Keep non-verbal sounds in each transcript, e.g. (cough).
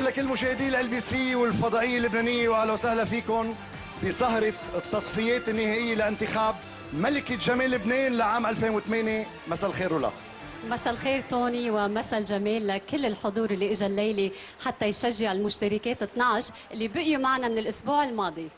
الخير لكل مشاهدي LBC والفضائيه اللبنانيه واهلا وسهلا فيكم بسهره التصفيات النهائية لانتخاب ملكه جمال لبنان لعام 2008 مساء الخير ولا مساء الخير توني ومساء الجمال لكل الحضور اللي اجى الليلة حتى يشجع المشتركات 12 اللي بقيوا معنا من الأسبوع الماضي.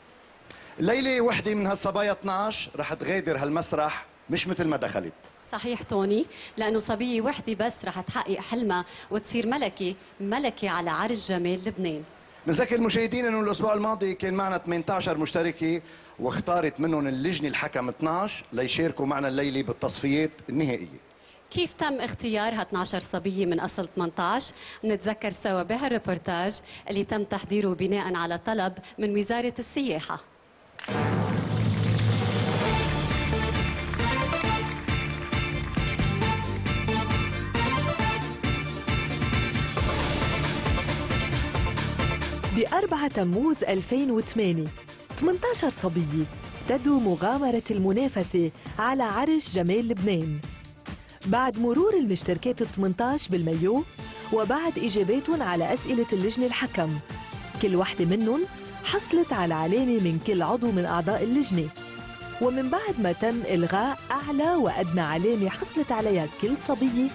الليلة وحدة من هالصبايا 12 رح تغادر هالمسرح مش مثل ما دخلت. صحيح توني لأنه صبيه وحده بس رح تحقق حلمها وتصير ملكه ملكه على عرش جمال لبنان. بنذكر المشاهدين إنه الأسبوع الماضي كان معنا 18 مشتركة واختارت منهم اللجنة الحكم 12 ليشاركوا معنا الليلة بالتصفيات النهائية. كيف تم اختيار ها 12 صبية من أصل 18 نتذكر سوا بهالريبورتاج اللي تم تحضيره بناء على طلب من وزارة السياحة. بأربعة تموز 2008 18 صبية ابتدوا مغامرة المنافسة على عرش جمال لبنان. بعد مرور المشتركات ال 18 بالميو وبعد إجاباتهم على أسئلة اللجنة الحكم. كل وحدة منهم حصلت على علامة من كل عضو من أعضاء اللجنة. ومن بعد ما تم إلغاء أعلى وأدنى علامة حصلت عليها كل صبية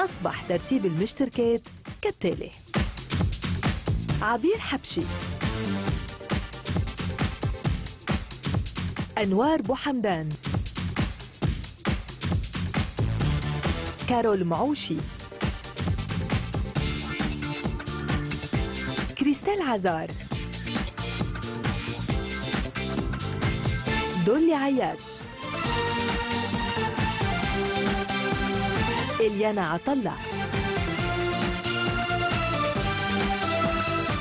أصبح ترتيب المشتركات كالتالي. عبير حبشي. أنوار بوحمدان كارول معوشي. كريستال عزار. دولي عياش. إليانا عطلة.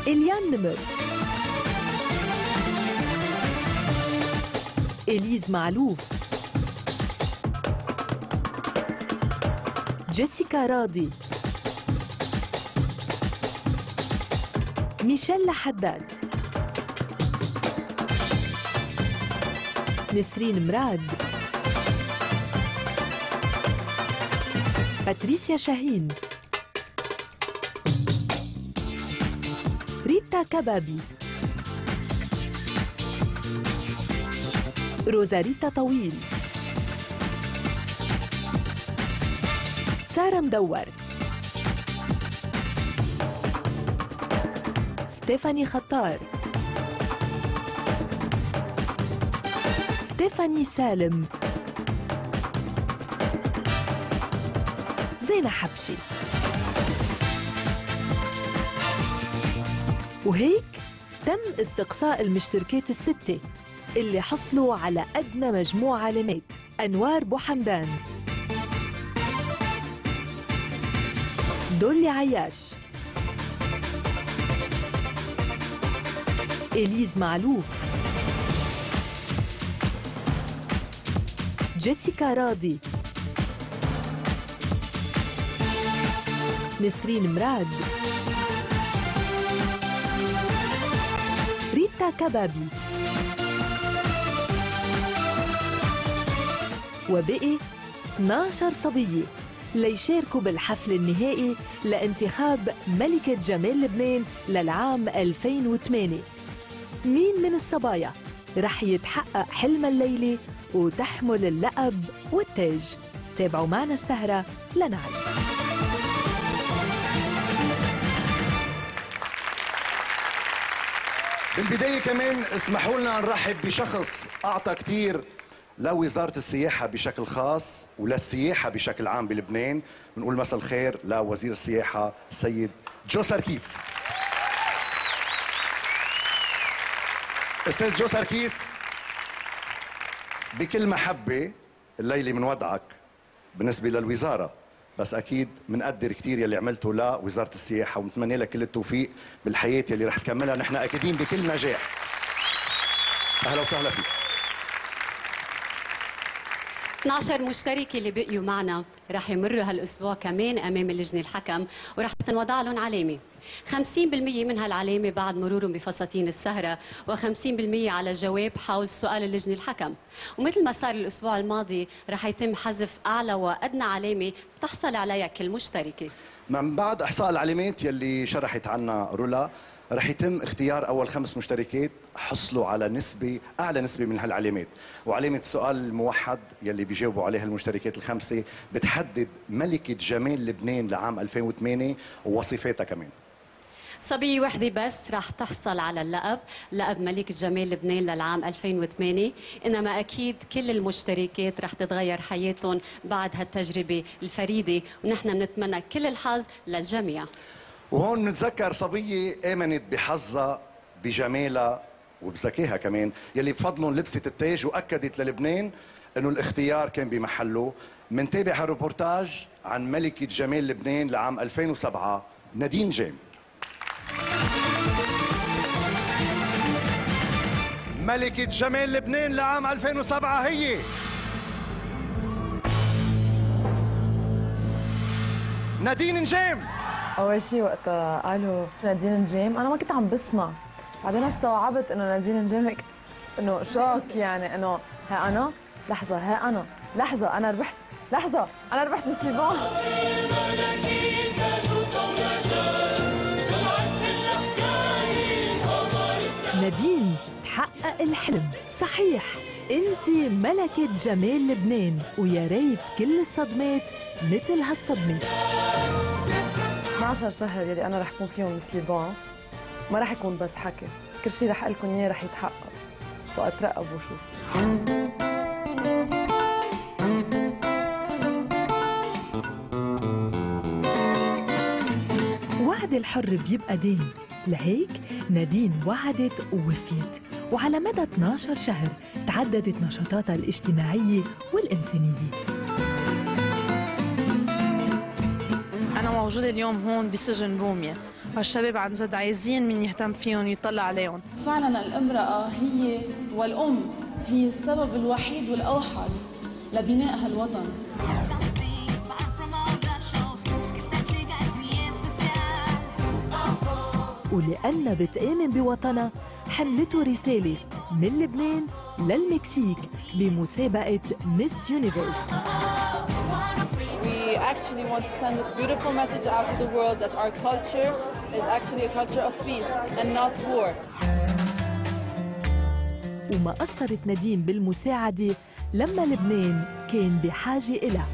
إليان نمر. إليز معلوف. جيسيكا راضي. ميشيل حداد. نسرين مراد. باتريسيا شاهين. ريتا كبابي. روزاريتا طويل. سارة مدور. ستيفاني خطار. ستيفاني سالم. زينة حبشي. وهيك تم استقصاء المشتركات الستة اللي حصلوا على أدنى مجموع علامات أنوار بوحمدان دولي عياش. إليز معلوف. جيسيكا راضي. نسرين مراد. كبابي. وبقي 12 صبية. ليشاركوا بالحفل النهائي لانتخاب ملكة جمال لبنان للعام 2008 مين من الصبايا رح يتحقق حلم الليلة وتحمل اللقب والتاج؟ تابعوا معنا السهرة لنعرف. بالبدايه كمان اسمحوا لنا نرحب بشخص أعطى كثير لوزارة السياحة بشكل خاص وللسياحه بشكل عام بلبنان. بنقول مساء الخير لوزير السياحة السيد جو ساركيس أستاذ جو ساركيس بكل محبة الليلة من وضعك بالنسبة للوزارة بس أكيد بنقدر كثير يلي عملته لوزارة السياحة ونتمنى لك كل التوفيق بالحياة يلي رح تكملها. نحن اكيدين بكل نجاح. أهلا وسهلا فيك. 12 مشتركة اللي بقيوا معنا رح يمروا هالأسبوع كمان أمام اللجنة الحكم ورح تنوضع لهم علامة. 50% من هالعلامة بعد مرورهم بفساتين السهرة و50% على الجواب حول سؤال اللجنة الحكم. ومثل ما صار الأسبوع الماضي رح يتم حذف أعلى وأدنى علامة بتحصل عليها كل مشتركة. من بعد إحصاء العلامات يلي شرحت عنا رولا رح يتم اختيار أول خمس مشتركات حصلوا على نسبة أعلى نسبة من هالعلامات. وعلامة السؤال الموحد يلي بيجاوبوا عليها المشتركات الخمسة بتحدد ملكة جمال لبنان لعام 2008 ووصفاتها كمان. صبية وحدة بس رح تحصل على اللقب لقب ملكة جمال لبنان للعام 2008 إنما أكيد كل المشتركات رح تتغير حياتهم بعد هالتجربة الفريدة ونحن بنتمنى كل الحظ للجميع. وهون نتذكر صبية آمنت بحظها بجمالها وبذكائها كمان يلي بفضلهم لبست التاج وأكدت للبنان أنه الاختيار كان بمحله. منتابع هالروبورتاج عن ملكة جمال لبنان لعام 2007 نادين جيم. ملكة جمال لبنان لعام 2007 هي. نادين نجيم أول شيء وقت قالوا نادين نجيم أنا ما كنت عم بسمع. بعدين استوعبت إنه نادين نجيم هيك إنه شوك يعني إنه ها أنا لحظة ها أنا لحظة أنا ربحت لحظة أنا ربحت مسلمون نادين تحقق الحلم. صحيح انت ملكة جمال لبنان ويا ريت كل الصدمات مثل هالصدمة. 12 شهر يلي أنا رح كون فيهم مسلمون ما رح يكون بس حكي. كل شيء رح لكم إياه رح يتحقق. فاترقب وشوف. وعد الحر بيبقى دين. لهيك نادين وعدت ووفيت وعلى مدى 12 شهر تعددت نشاطاتها الاجتماعية والإنسانية. أنا موجودة اليوم هون بسجن روميا والشباب عن جد عايزين من يهتم فيهم ويطلع عليهم. فعلا الامرأة هي والأم هي السبب الوحيد والأوحد لبناء هالوطن. ولأنها بتآمن بوطنها حملته رسالة من لبنان للمكسيك بمسابقة Miss Universe We actually want to send this beautiful message out to the world that our culture is actually a culture of peace and not war. وما قصرت نادين بالمساعدة لما لبنان كان بحاجة إلها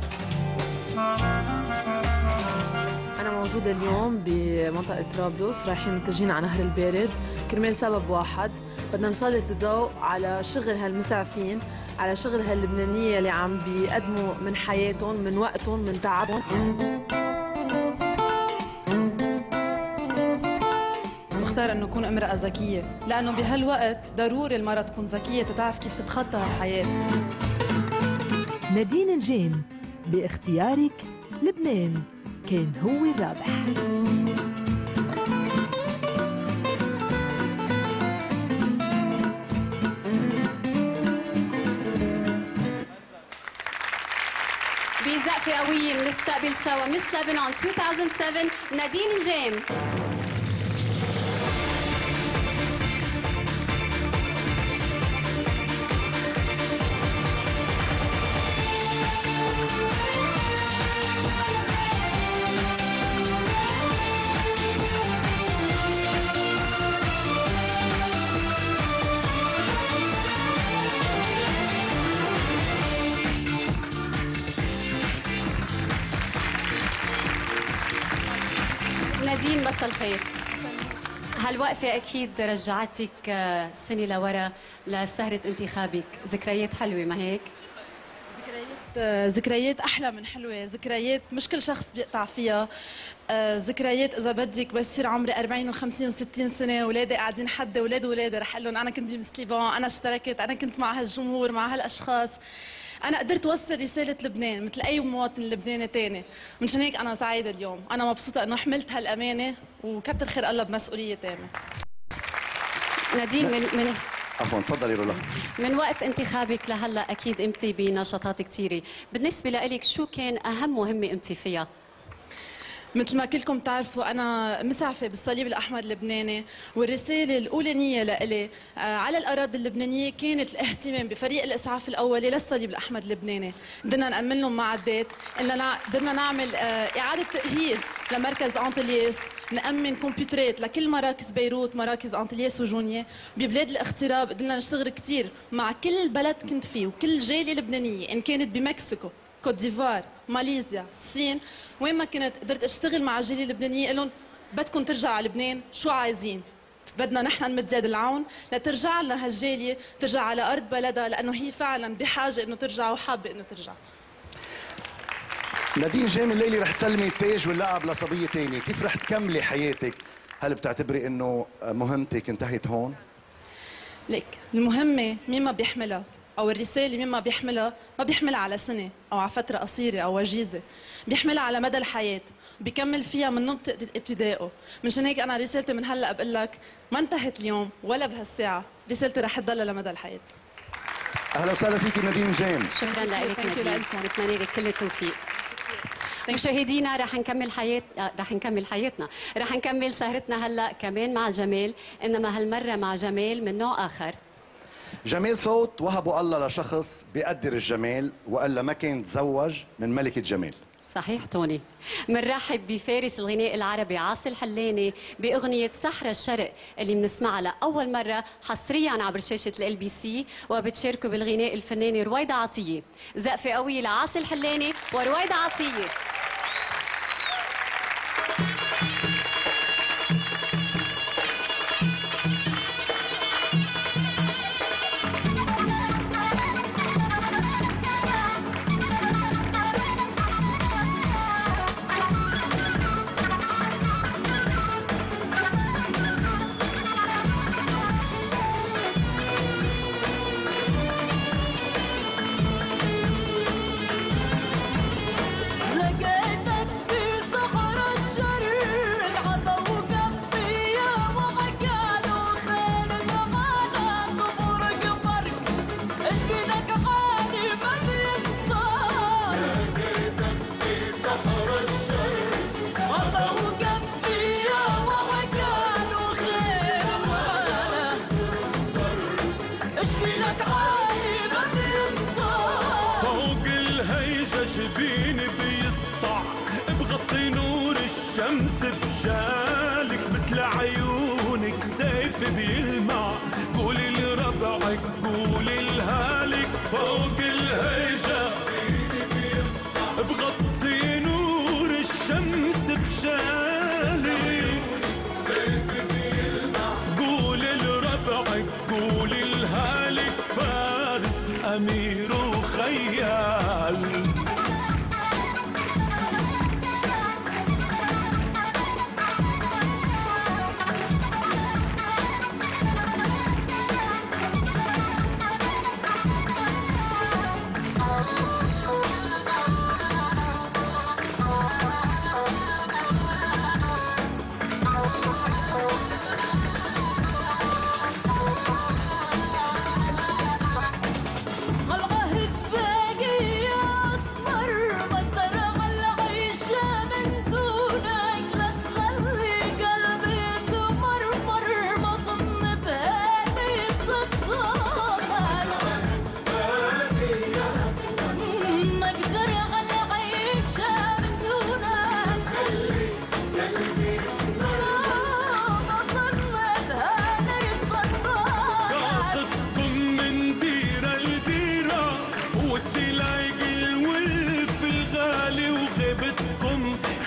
موجودة اليوم بمنطقة طرابلس رايحين متجهين على نهر البارد كرمال سبب واحد بدنا نسلط الضوء على شغل هالمسعفين على شغل هاللبنانية اللي عم بيقدموا من حياتهم من وقتهم من تعبهم. بختار إنه اكون امرأة ذكية لأنه بهالوقت ضروري المرأة تكون ذكية تتعرف كيف تتخطى هالحياة. نادين الجيم باختيارك لبنان. كان هو الرابح. بزقفة قوية بنستقبل سوا مس لبنان 2007 نادين الجيم. هالوقفة أكيد رجعتك آه، سنة لورا لسهرة انتخابك. ذكريات حلوة ما هيك؟ آه، ذكريات أحلى من حلوة. ذكريات مش كل شخص بيقطع فيها. آه، ذكريات إذا بدك بس يصير عمري 40 و50 و60 سنة اولادي قاعدين حدي أولاد اولادي رح أقول لهم أنا كنت بمسليبان أنا اشتركت أنا كنت مع هالجمهور مع هالأشخاص. أنا قدرت أوصل رسالة لبنان مثل أي مواطن لبناني تاني. منشان هيك أنا سعيدة اليوم. أنا مبسوطة إنه حملت هالأمانة وكتر خير الله بمسؤولية تامة. نادين من من عفوا تفضلي رولا. من وقت انتخابك لهلأ أكيد قمتي بنشاطات كثيره بالنسبة لك شو كان أهم مهمة قمتي فيها؟ مثل ما كلكم تعرفوا أنا مسعفة بالصليب الأحمر اللبناني والرسالة الأولانية لإلي آه، على الأراضي اللبنانية كانت الاهتمام بفريق الإسعاف الأولي للصليب الأحمر اللبناني. بدنا نأمن لهم معدات قدرنا نعمل آه، إعادة تأهيل لمركز أنطلياس نأمن كمبيوترات لكل مراكز بيروت مراكز أنطلياس وجونيه ببلاد الاغتراب قدرنا نشتغل كثير مع كل بلد كنت فيه وكل جالية لبنانية إن كانت بمكسيكو كوت ديفوار ماليزيا الصين. وين ما كنت قدرت أشتغل مع الجاليه اللبنانية قال لهم بدكم ترجعوا على لبنان شو عايزين؟ بدنا نحن نمد يد العون لترجع لنا هالجالية ترجع على أرض بلدها لأنه هي فعلا بحاجة إنه ترجع وحابة إنه ترجع. نادين جيم الليلة رح تسلمي التاج واللقب لصبية تانية. كيف رح تكملي حياتك؟ هل بتعتبري إنه مهمتك انتهت هون؟ ليك المهمة مين ما بيحملها؟ أو الرسالة مين ما بيحملها ما بيحملها على سنة أو على فترة قصيرة أو وجيزة بيحملها على مدى الحياة بيكمل فيها من نقطة ابتدائه. مشان هيك أنا رسالتي من هلأ بقول لك ما انتهت اليوم ولا بهالساعة. رسالتي رح تضل لمدى الحياة. أهلا وسهلا فيكي نادين جيم شكرا لك نادين لكم. نتمنى لك. كل التوفيق. مشاهدينا رح نكمل حياة رح نكمل حياتنا. رح نكمل سهرتنا هلأ كمان مع جمال إنما هالمرة مع جمال من نوع آخر. جمال صوت وهبه الله لشخص بيقدر الجمال والا ما كان تزوج من ملكة جمال. صحيح توني. منرحب بفارس الغناء العربي عاصي الحلاني بأغنية سحر الشرق اللي بنسمعها لأول مرة حصريا عبر شاشة ال بي سي وبتشاركوا بالغناء الفنانة رويدة عطية. زقفة قوية لعاصي الحلاني ورويدة عطية.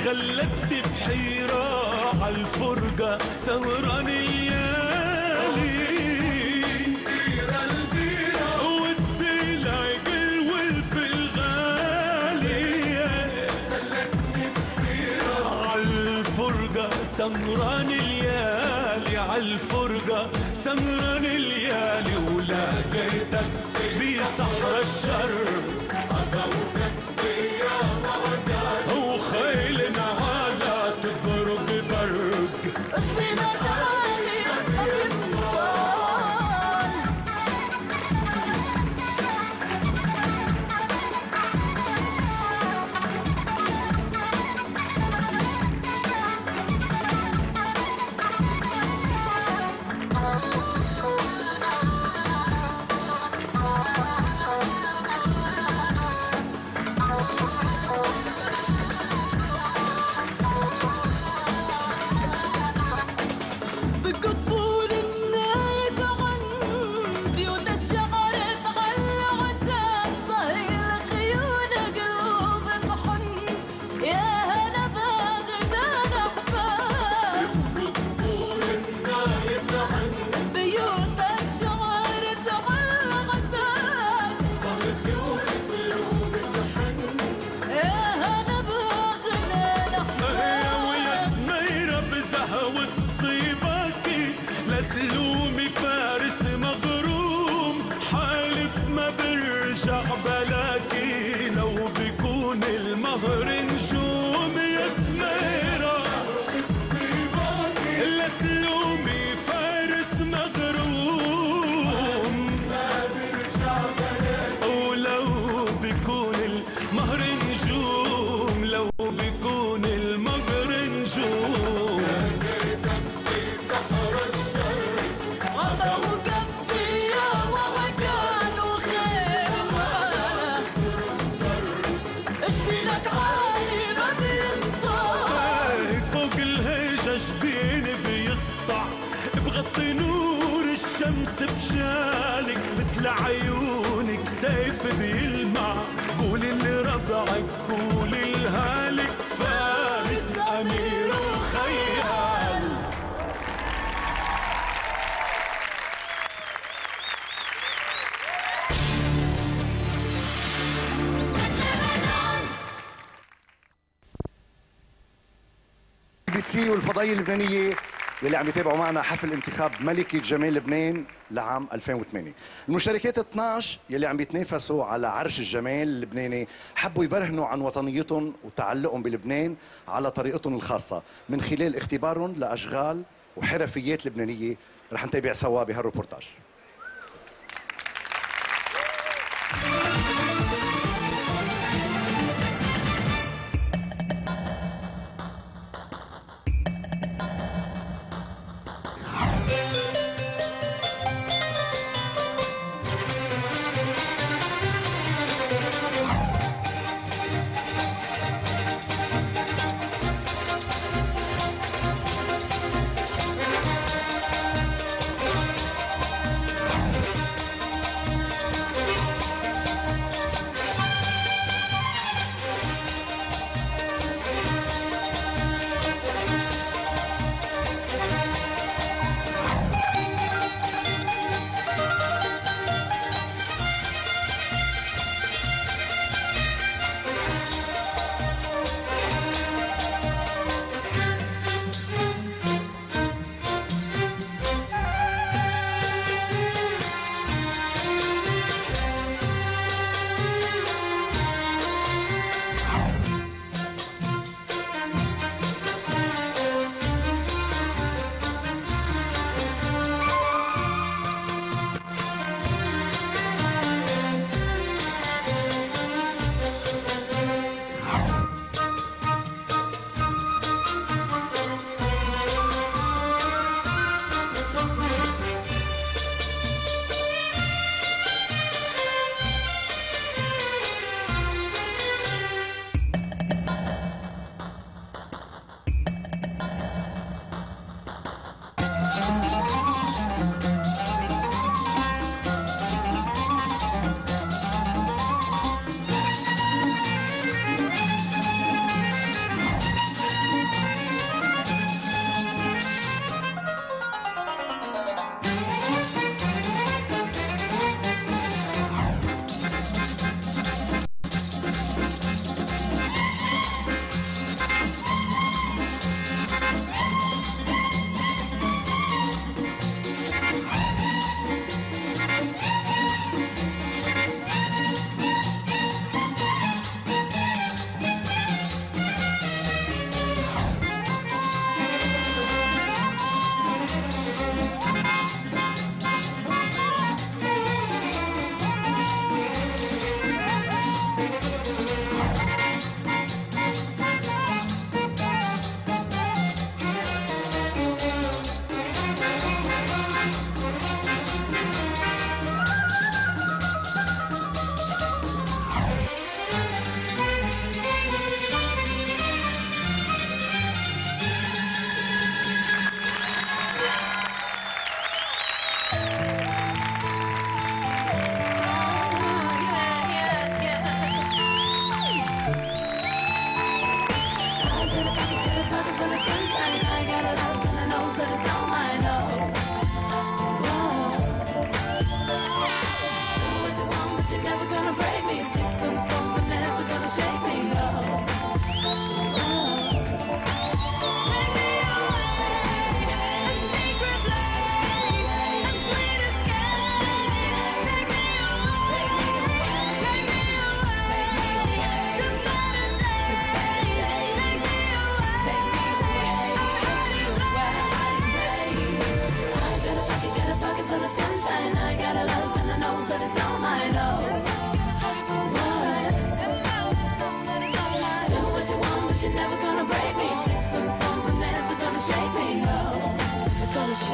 خلتني بحيرة عالفرقة سهران الليالي الولف الغالي عالفرقة سمران الليالي عالفرقة سمران الليالي اللبنانية يلي عم يتابعوا معنا حفل انتخاب ملكة جمال لبنان لعام 2008 المشاركات 12 يلي عم يتنافسوا على عرش الجمال اللبناني حبوا يبرهنوا عن وطنيتهم وتعلقهم بلبنان على طريقتهم الخاصة. من خلال اختبارهم لأشغال وحرفيات لبنانية رح نتابع سوا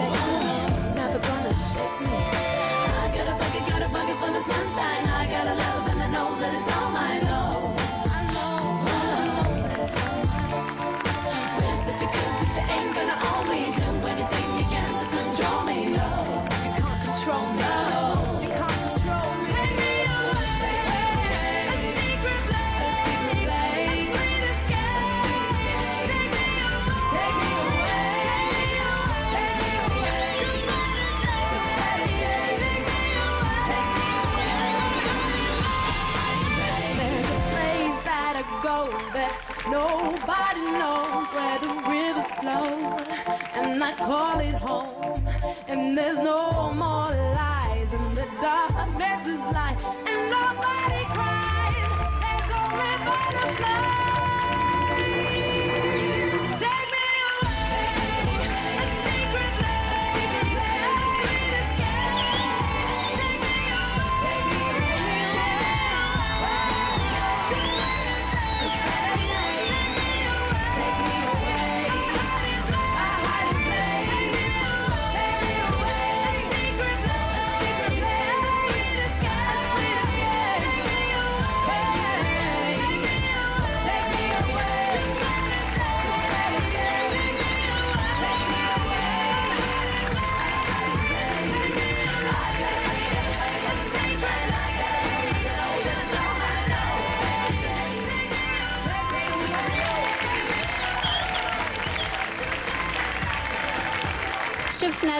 shake me. Never gonna shake me. I got a bucket, got a bucket for the sunshine. I call it home. And there's no more lies, and the darkness is light, and nobody cries. There's only butterflies.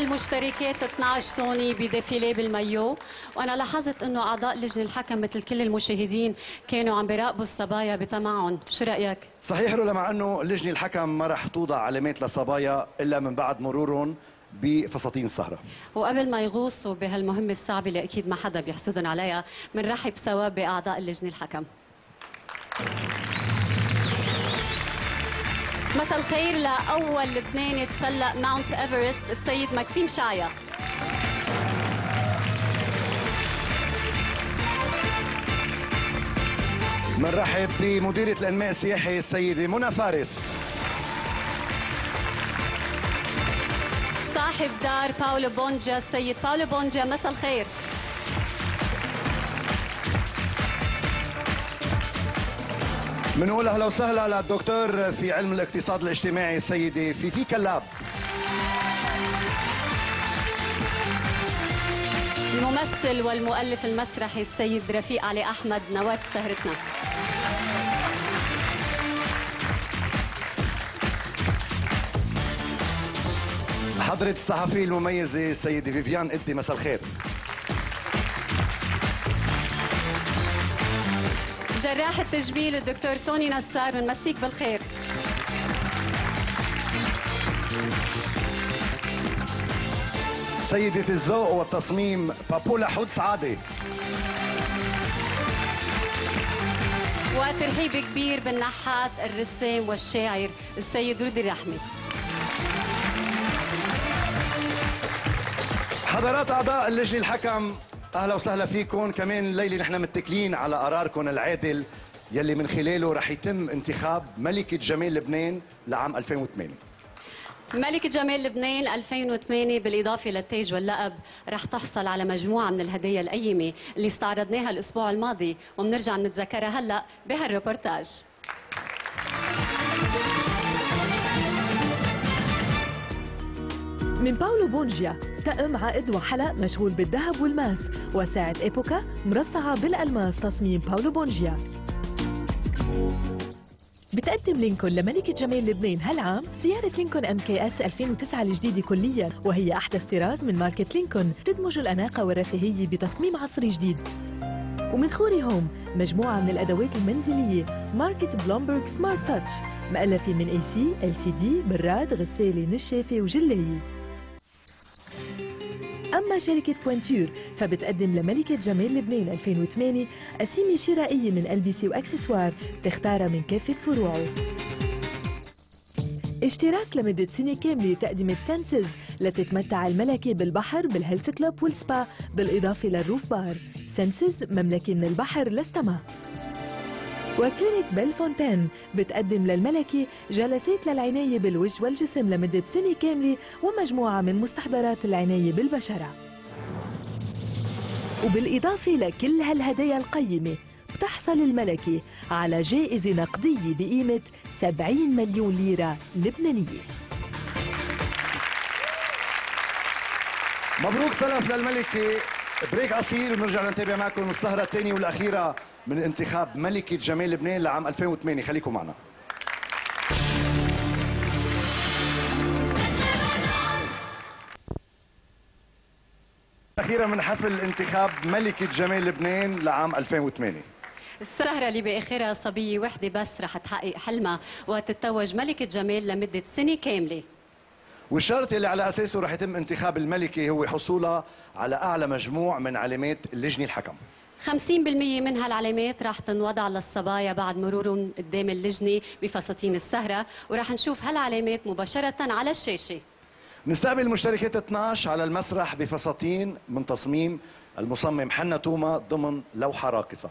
المشتركات 12 توني بديفيلي بالمايو. وأنا لاحظت إنه أعضاء لجنة الحكم مثل كل المشاهدين كانوا عم بيراقبوا الصبايا بتمعن شو رأيك؟ صحيح رولا مع إنه لجنة الحكم ما رح توضع علامات لصبايا إلا من بعد مرورهم بفساتين السهره وقبل ما يغوصوا بهالمهمة الصعبة اللي أكيد ما حدا بيحسدهم عليها بنرحب سوا بأعضاء اللجنه الحكم. مساء الخير لأول لبناني تسلق Mount Everest السيد مكسيم شايا بنرحب بمديرة الإنماء السياحي السيدة منى فارس. صاحب دار باولو بونجيا السيد باولو بونجيا مساء الخير. بنقول أهلا وسهلا للدكتور في علم الاقتصاد الاجتماعي السيدة فيفي كلاب. الممثل والمؤلف المسرحي السيد رفيق علي أحمد نورت سهرتنا. حضرة الصحفية المميزة السيدة فيفيان ادي مساء الخير. جراح التجميل الدكتور توني نصار بنمسيك بالخير. سيدة الذوق والتصميم بابولا حود سعادة. وترحيب كبير بالنحات الرسام والشاعر السيد رودي الرحمي حضرات أعضاء اللجنة الحكم أهلا وسهلا فيكم. كمان الليلة نحن متكلين على قراركم العادل يلي من خلاله رح يتم انتخاب ملكة جمال لبنان لعام 2008 ملكة جمال لبنان 2008 بالإضافة للتاج واللقب رح تحصل على مجموعة من الهدايا القيمة اللي استعرضناها الأسبوع الماضي وبنرجع نتذكرها هلأ بهالريبورتاج. من باولو بونجيا طقم عقد وحلق مشغول بالذهب والماس. وساعة إيبوكا مرصعة بالألماس تصميم باولو بونجيا. بتقدم لينكون لملكة جمال لبنان هالعام سيارة لينكون MKS 2009 الجديدة كليا وهي أحدث طراز من ماركة لينكون تدمج الأناقة والرفاهية بتصميم عصري جديد. ومن خوري هوم مجموعة من الأدوات المنزلية ماركة بلومبرج Smart Touch مؤلفة من AC LCD براد غسالة نشافة وجلاية أما شركة بوينتور فبتقدم لملكة جمال لبنان 2008 قسيمة شرائية من ألبسة وأكسسوار تختارها من كافة فروعه. اشتراك لمدة سنة كاملة تقدمة سنسز لتتمتع الملكة بالبحر بال health club والسبا بالإضافة لل roof bar. سنسز مملكة من البحر للسماء وكلينيك بيلفونتين بتقدم للملكة جلسات للعناية بالوجه والجسم لمدة سنة كاملة ومجموعة من مستحضرات العناية بالبشرة. وبالإضافة لكل هالهدايا القيمة بتحصل الملكة على جائزة نقدية بقيمة 70 مليون ليرة لبنانية. مبروك سلف للملكة بريك قصير ونرجع نتابع معكم السهرة الثانية والأخيرة. من انتخاب ملكة جمال لبنان لعام 2008 خليكم معنا. أخيرا من حفل انتخاب ملكة جمال لبنان لعام 2008 السهرة اللي بآخرها صبية وحدة بس رح تحقق حلمها وتتوج ملكة جمال لمدة سنة كاملة. والشرط اللي على أساسه رح يتم انتخاب الملكة هو حصولها على أعلى مجموع من علامات اللجنة الحكم. 50% من هالعلامات رح تنوضع للصبايا بعد مرورهم قدام اللجنة بفساتين السهرة ورح نشوف هالعلامات مباشرة على الشاشة. نستقبل مشتركات 12 على المسرح بفساتين من تصميم المصمم حنا توما ضمن لوحة راقصة.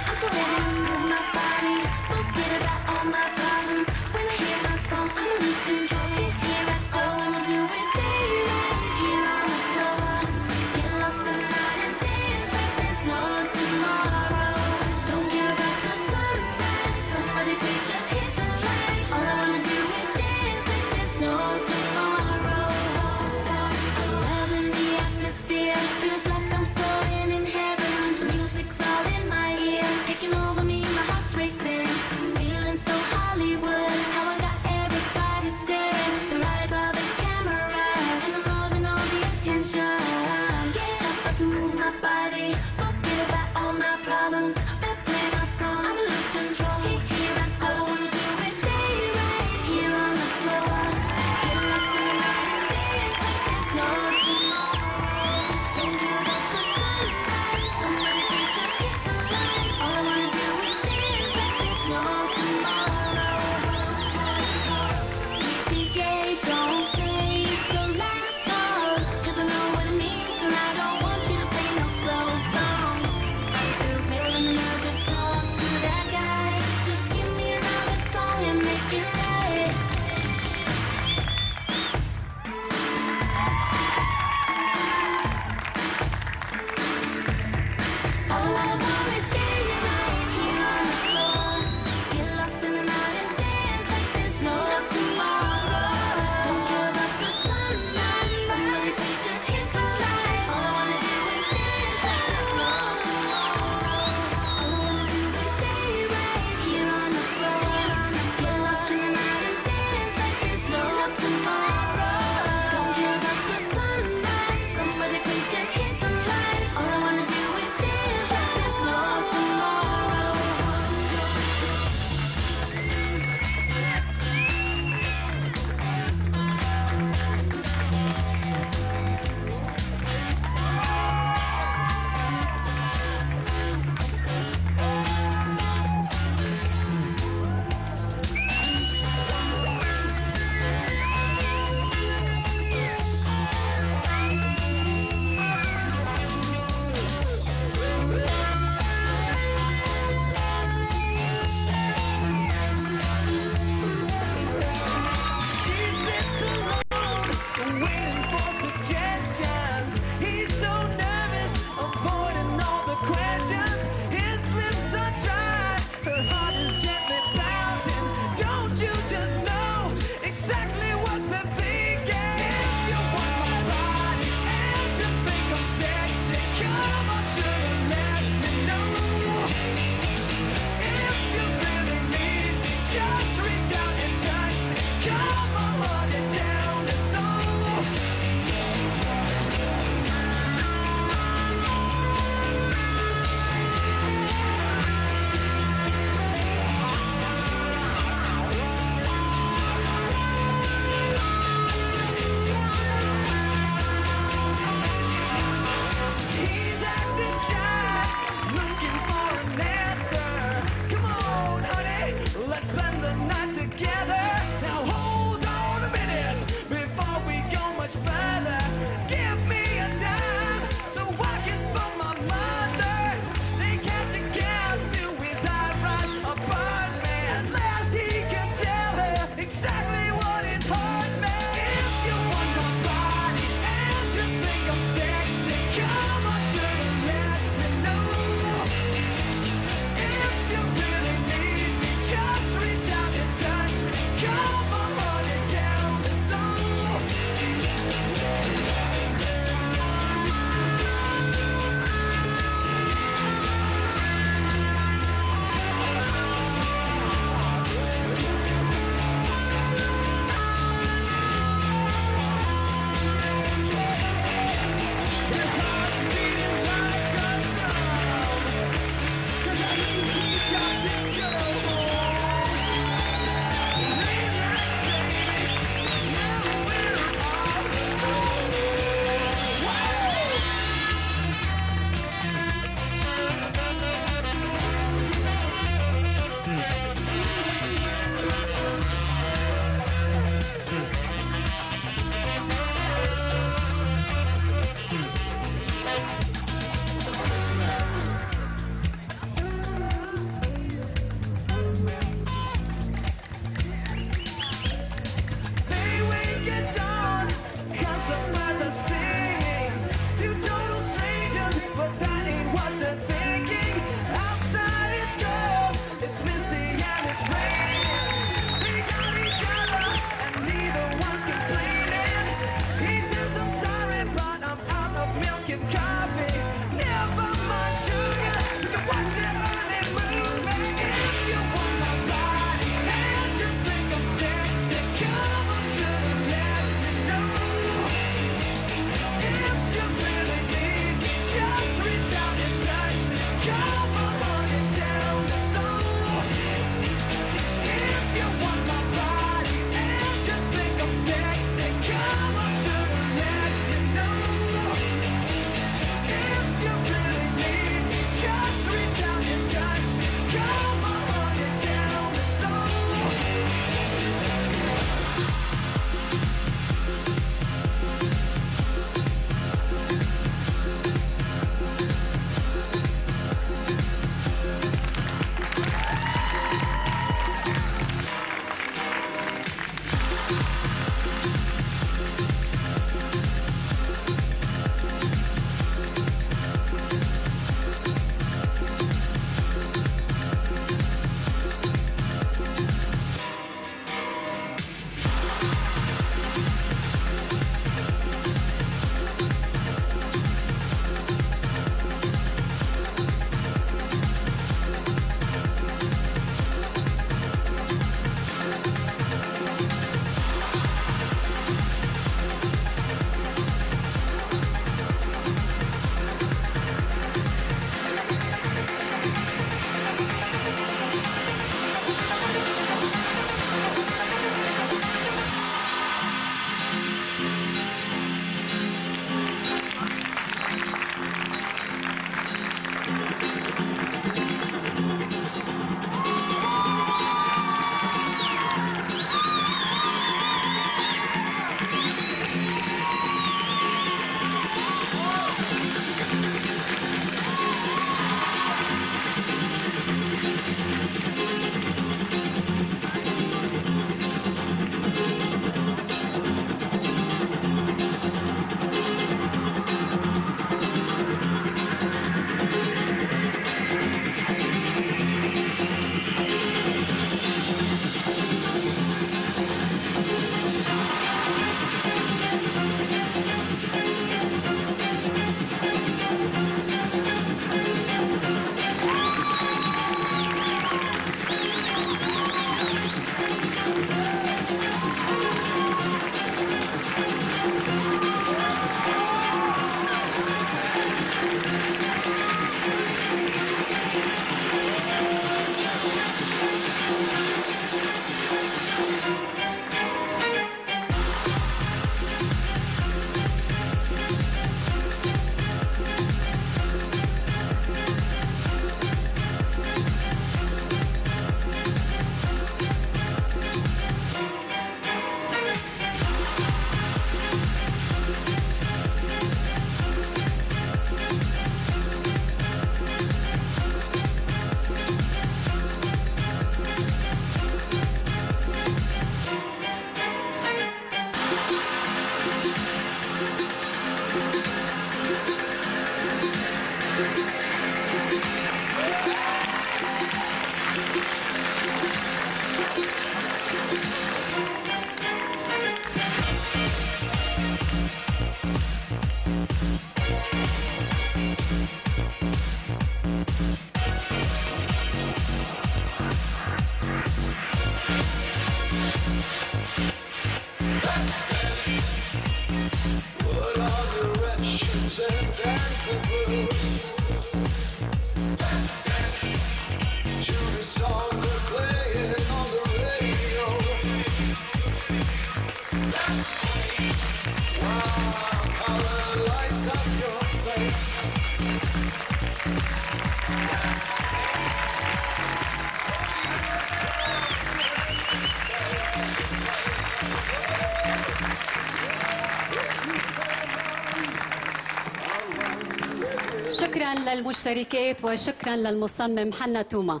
شكرا للمشتركات وشكرا للمصمم حنا توما.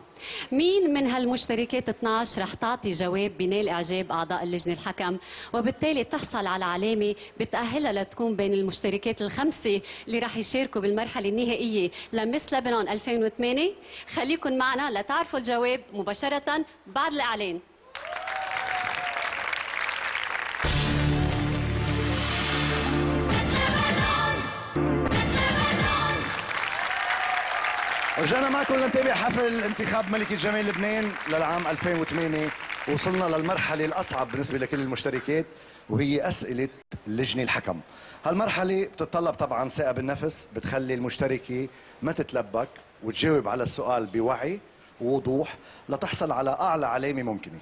مين من هالمشتركات 12 رح تعطي جواب بنال إعجاب أعضاء اللجنة الحكم؟ وبالتالي تحصل على علامة بتأهلها لتكون بين المشتركات الخمسة اللي رح يشاركوا بالمرحلة النهائية لمس لبنان 2008 خليكن معنا لتعرفوا الجواب مباشرة بعد الإعلان. رجعنا معكم لنتابع حفل انتخاب ملكة جمال لبنان للعام 2008 وصلنا للمرحلة الأصعب بالنسبة لكل المشتركات وهي أسئلة اللجنة الحكم. هالمرحلة بتتطلب طبعا ثقة بالنفس بتخلي المشتركة ما تتلبك وتجاوب على السؤال بوعي ووضوح لتحصل على أعلى علامة ممكنة.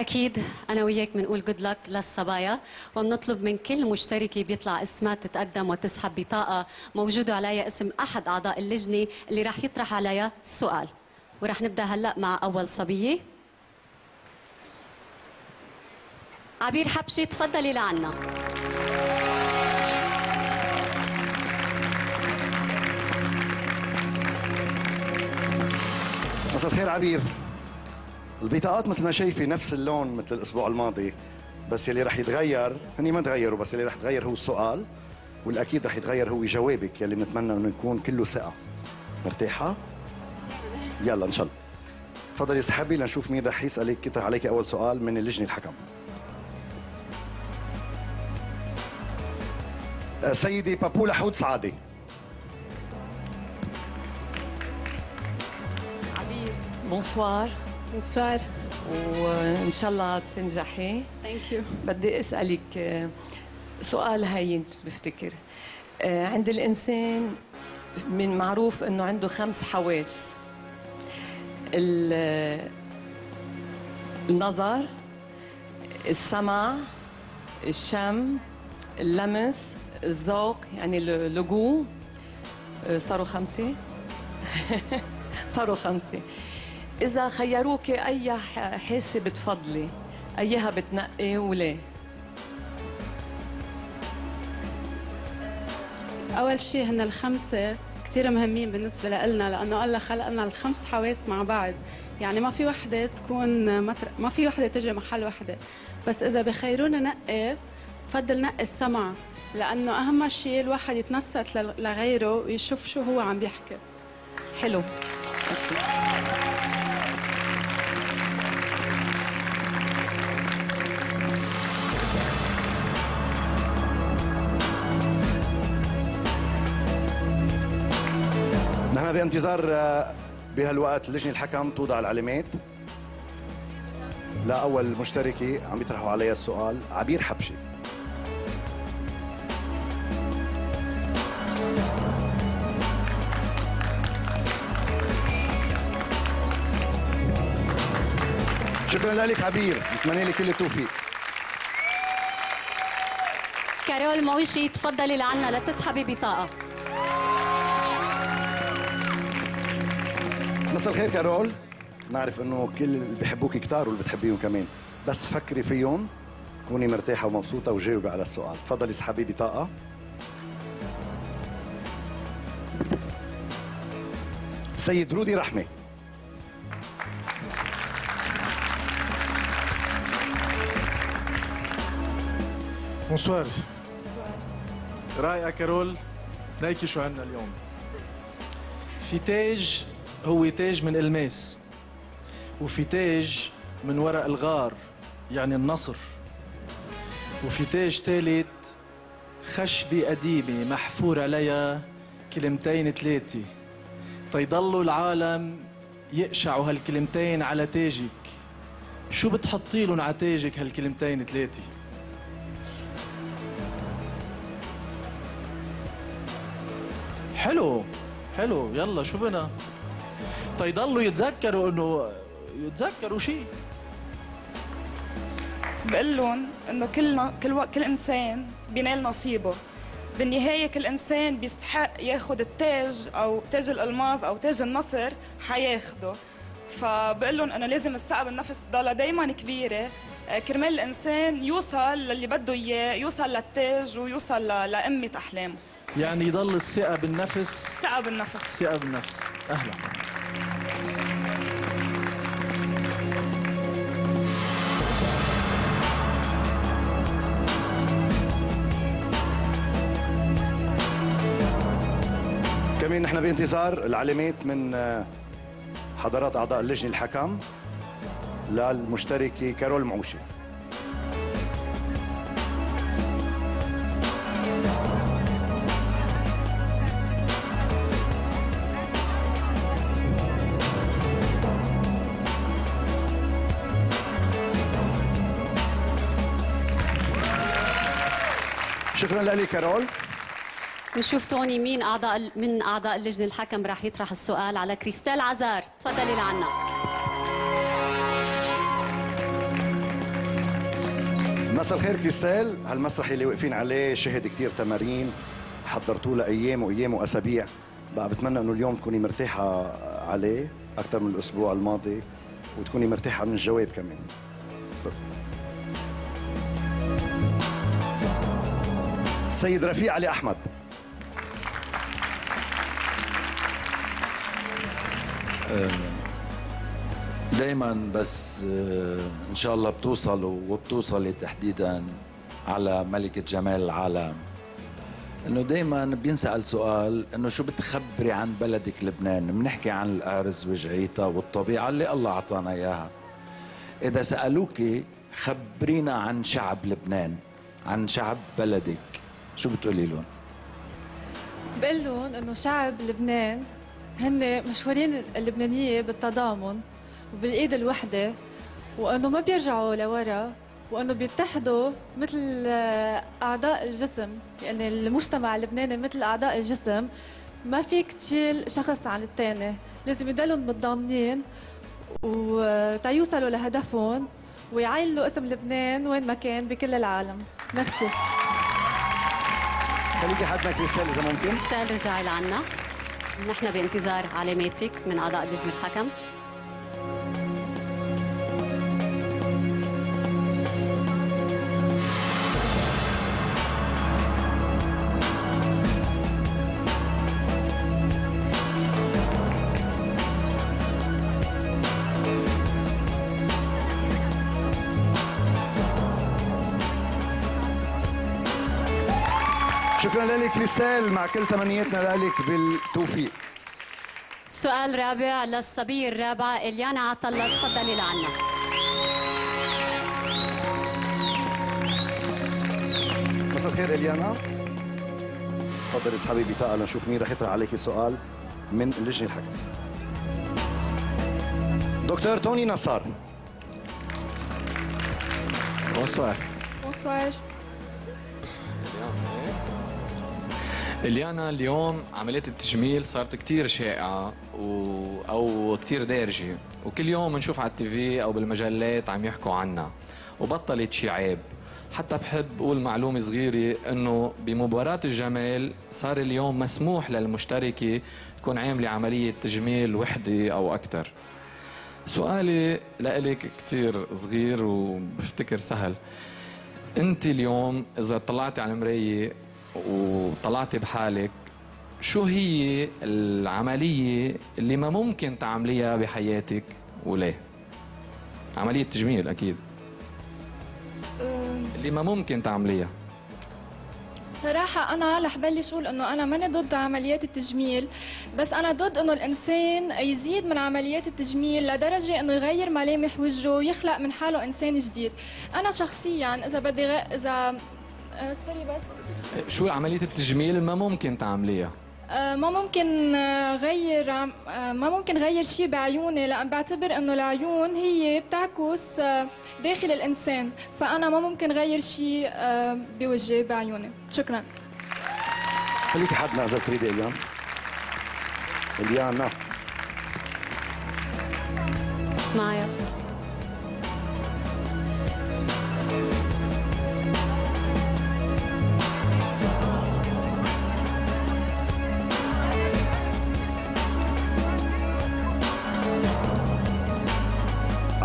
أكيد أنا وياك بنقول جود لك للصبايا وبنطلب من كل مشتركة بيطلع اسمها تتقدم وتسحب بطاقة موجودة عليها اسم أحد أعضاء اللجنة اللي راح يطرح عليها السؤال ورح نبدأ هلأ مع أول صبية. عبير حبشي تفضلي لعنا. مساء الخير عبير. البطاقات مثل ما شايفة نفس اللون مثل الأسبوع الماضي بس يلي رح يتغير هني ما تغيروا بس يلي رح يتغير هو السؤال والأكيد رح يتغير هو جوابك يلي بنتمنى إنه يكون كله ثقة. مرتاحة؟ يلا إن شاء الله. تفضلي اسحبي لنشوف مين رح يسألك يطرح عليك أول سؤال من اللجنة الحكم. آه، سيدي بابولا حود سعادي Bonsoir bonsoir وإن شاء الله تنجحي. Thank you بدي أسألك سؤال هين بفتكر. آه، عند الإنسان من معروف إنه عنده خمس حواس. ال- النظر السمع الشم اللمس الذوق يعني لغو آه، صاروا خمسة؟ (laughs) صاروا خمسة. إذا خيروك أي حاسة بتفضلي أيها بتنقي وليه؟ أول شيء هن الخمسة كثير مهمين بالنسبة لنا لأنه الله خلق لنا الخمس حواس مع بعض. يعني ما في وحدة تكون ما, في وحدة تجي محل وحدة. بس إذا بخيرونا نقي بفضل نقي السمع لأنه أهم شيء الواحد يتنصت لغيره ويشوف شو هو عم بيحكي. حلو. نحن بانتظار آه، بهالوقت لجنة الحكم توضع العلامات. لأول مشتركة عم يطرحوا عليها السؤال عبير حبشي. شكرا لك عبير نتمنى لك كل التوفيق. كارول موشي تفضلي لعنا لتسحبي بطاقة. مساء الخير كارول. نعرف إنه كل اللي بيحبوك كتار واللي بتحبيهم كمان. بس فكري فيهم كوني مرتاحة ومبسوطة وجاوبي على السؤال. تفضلي اسحبي بطاقة سيد رودي رحمة. Bonsoir رايقة كارول ليكي شو عنا اليوم؟ في تاج هو تاج من الماس وفي تاج من ورق الغار يعني النصر. وفي تاج ثالث خشبة قديمة محفور عليها كلمتين ثلاثة تيضلوا العالم يقشعوا هالكلمتين على تاجك. شو بتحطي لهم على تاجك هالكلمتين ثلاثة حلو حلو. يلا شو بنا؟ تيضلوا يتذكروا إنه يتذكروا شيء. بقول لهم إنه كلنا كل و... كل إنسان بينال نصيبه. بالنهاية كل إنسان بيستحق ياخذ التاج أو تاج الألماس أو تاج النصر حياخده. فبقول لهم إنه لازم الثقه بالنفس تضلها دائما كبيرة. آه، كرمال الإنسان يوصل للي بده إياه يوصل للتاج ويوصل ل... لأمة أحلامه. يعني يضل الثقة بالنفس ثقه بالنفس الثقة بالنفس أهلا. كمان نحن بانتظار العلامات من آه، حضرات أعضاء اللجنة الحكم للمشتركة كارول معوشة. شكرا لك كارول. نشوف توني مين أعضاء من أعضاء اللجنة الحكم راح يطرح السؤال على كريستال عزار. تفضلي لعنا. مساء الخير كريستال. هالمسرح اللي واقفين عليه شهد كثير تمارين حضرتوه لأيام وأيام وأسابيع. بقى بتمنى إنه اليوم تكوني مرتاحة عليه أكثر من الأسبوع الماضي وتكوني مرتاحة من الجواب كمان. السيد رفيع علي أحمد. دايما بس آه، إن شاء الله بتوصلوا وبتوصلي تحديدا على ملكة جمال العالم. إنه دايما بينسأل سؤال إنه شو بتخبري عن بلدك لبنان؟ بنحكي عن الأرز وجعيتها والطبيعة اللي الله أعطانا إياها. إذا سألوكي خبرينا عن شعب لبنان عن شعب بلدك. شو بتقولي لهم؟ بقول لهم إنه شعب لبنان هن مشهورين اللبنانية بالتضامن وبالإيد الوحدة وأنه ما بيرجعوا لورا وأنه بيتحدوا مثل أعضاء الجسم. يعني المجتمع اللبناني مثل أعضاء الجسم ما فيك تشيل شخص عن الثاني لازم يضلوا متضامنين وتيوصلوا لهدفهم ويعيلوا اسم لبنان وين ما كان بكل العالم. ميرسي. خليكي حدنا كريستال إذا ممكن. كريستال رجعي لعنا. نحن بانتظار علاماتك من أعضاء لجنة الحكم. لك كريستال مع كل تمنياتنا لك بالتوفيق. سؤال رابع للصبية الرابعة إليانا عطلة تفضلي لعنا. مساء الخير اليانا تفضلي اسحبي بطاقه لنشوف مين رح يطرح عليك سؤال من اللجنه الحكم. دكتور توني نصار. بونسوار. بونسوار. إليانا اليوم عملية التجميل صارت كتير شائعة و... أو كتير دارجة. وكل يوم بنشوف على ال TV أو بالمجلات عم يحكوا عنها. وبطلت شي عيب. حتى بحب أقول معلومة صغيرة إنه بمباراة الجمال صار اليوم مسموح للمشتركة تكون عاملة عملية تجميل وحدة أو أكثر سؤالي لإلك كتير صغير وبفتكر سهل. أنت اليوم إذا طلعتي على المراية وطلعتي بحالك شو هي العملية اللي ما ممكن تعمليها بحياتك وليه؟ عملية تجميل أكيد. اللي ما ممكن تعمليها. صراحة أنا رح بلش أقول إنه أنا ماني ضد عمليات التجميل بس أنا ضد إنه الإنسان يزيد من عمليات التجميل لدرجة إنه يغير ملامح وجهه ويخلق من حاله إنسان جديد. أنا شخصيا إذا بدي غ... إذا آه سوري بس. شو عملية التجميل؟ ما ممكن تعمليها. آه، ما ممكن آه، غير آه، ما ممكن غير شيء بعيوني لأن بعتبر إنه العيون هي بتعكس آه، داخل الإنسان. فأنا ما ممكن غير شيء آه، بوجهي بعيوني. شكرا. خليكي حدنا اذا بتريدي اليان إليانا. اسمعي.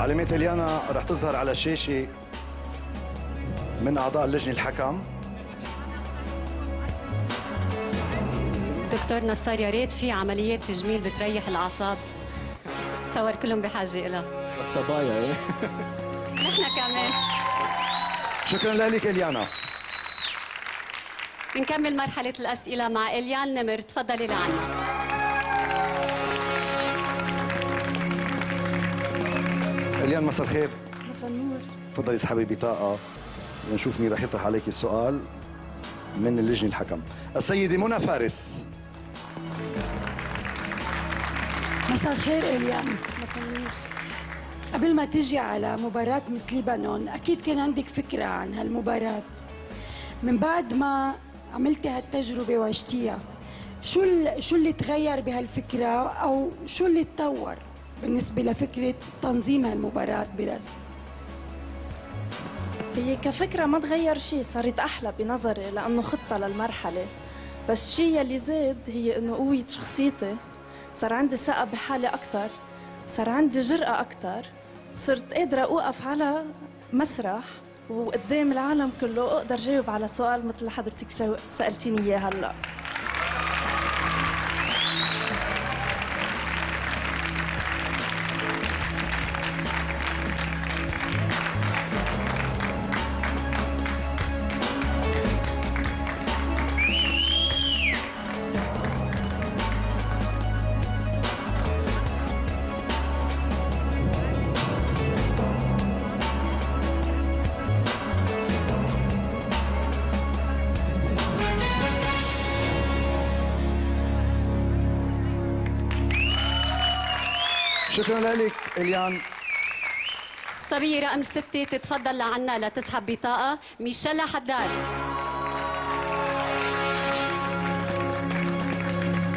علامات اليانا رح تظهر على الشاشه من أعضاء اللجنة الحكم. دكتور نصار يا ريت في عمليات تجميل بتريح الأعصاب. تصور كلهم بحاجة لها الصبايا إيه. نحن كمان. شكرا لك اليانا. بنكمل مرحلة الأسئلة مع إليان نمر. تفضلي لعنا. اليان مساء الخير. مساء النور. تفضلي اسحبي بطاقه لنشوف مين رح يطرح عليك السؤال من اللجنة الحكم. السيدة منى فارس. مساء الخير اليان مساء النور. قبل ما تجي على مباراة مس ليبانون أكيد كان عندك فكرة عن هالمباراة. من بعد ما عملتي هالتجربة وعشتيها شو ال- شو اللي تغير بهالفكرة؟ أو شو اللي تطور؟ بالنسبة لفكرة تنظيم هالمباراة براسك هي كفكرة ما تغير شيء صارت أحلى بنظري لأنه خطة للمرحلة. بس الشيء اللي زاد هي إنه قويت شخصيتي. صار عندي ثقة بحالي أكتر صار عندي جرأة أكتر. صرت قادرة أوقف على مسرح وقدام العالم كله أقدر جاوب على سؤال مثل حضرتك سألتيني إياه هلأ. لك اليان الصبية رقم ستة تتفضل لعنا لتسحب بطاقة. ميشيلا حداد.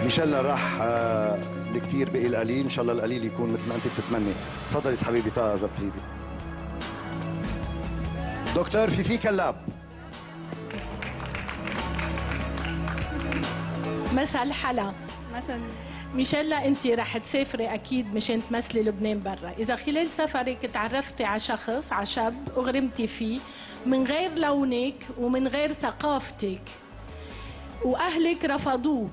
ميشيلا راح آه، الكثير بقي القليل إن شاء الله القليل يكون مثل ما أنت بتتمني. تفضلي اسحبي بطاقة إذا بتريدي. دكتور فيفي كلاب مساء الحلا. مثلا ميشيلا انت رح تسافري أكيد مشان تمثلي لبنان برا. إذا خلال سفرك تعرفتي على شخص على شاب أغرمتي فيه من غير لونك ومن غير ثقافتك وأهلك رفضوه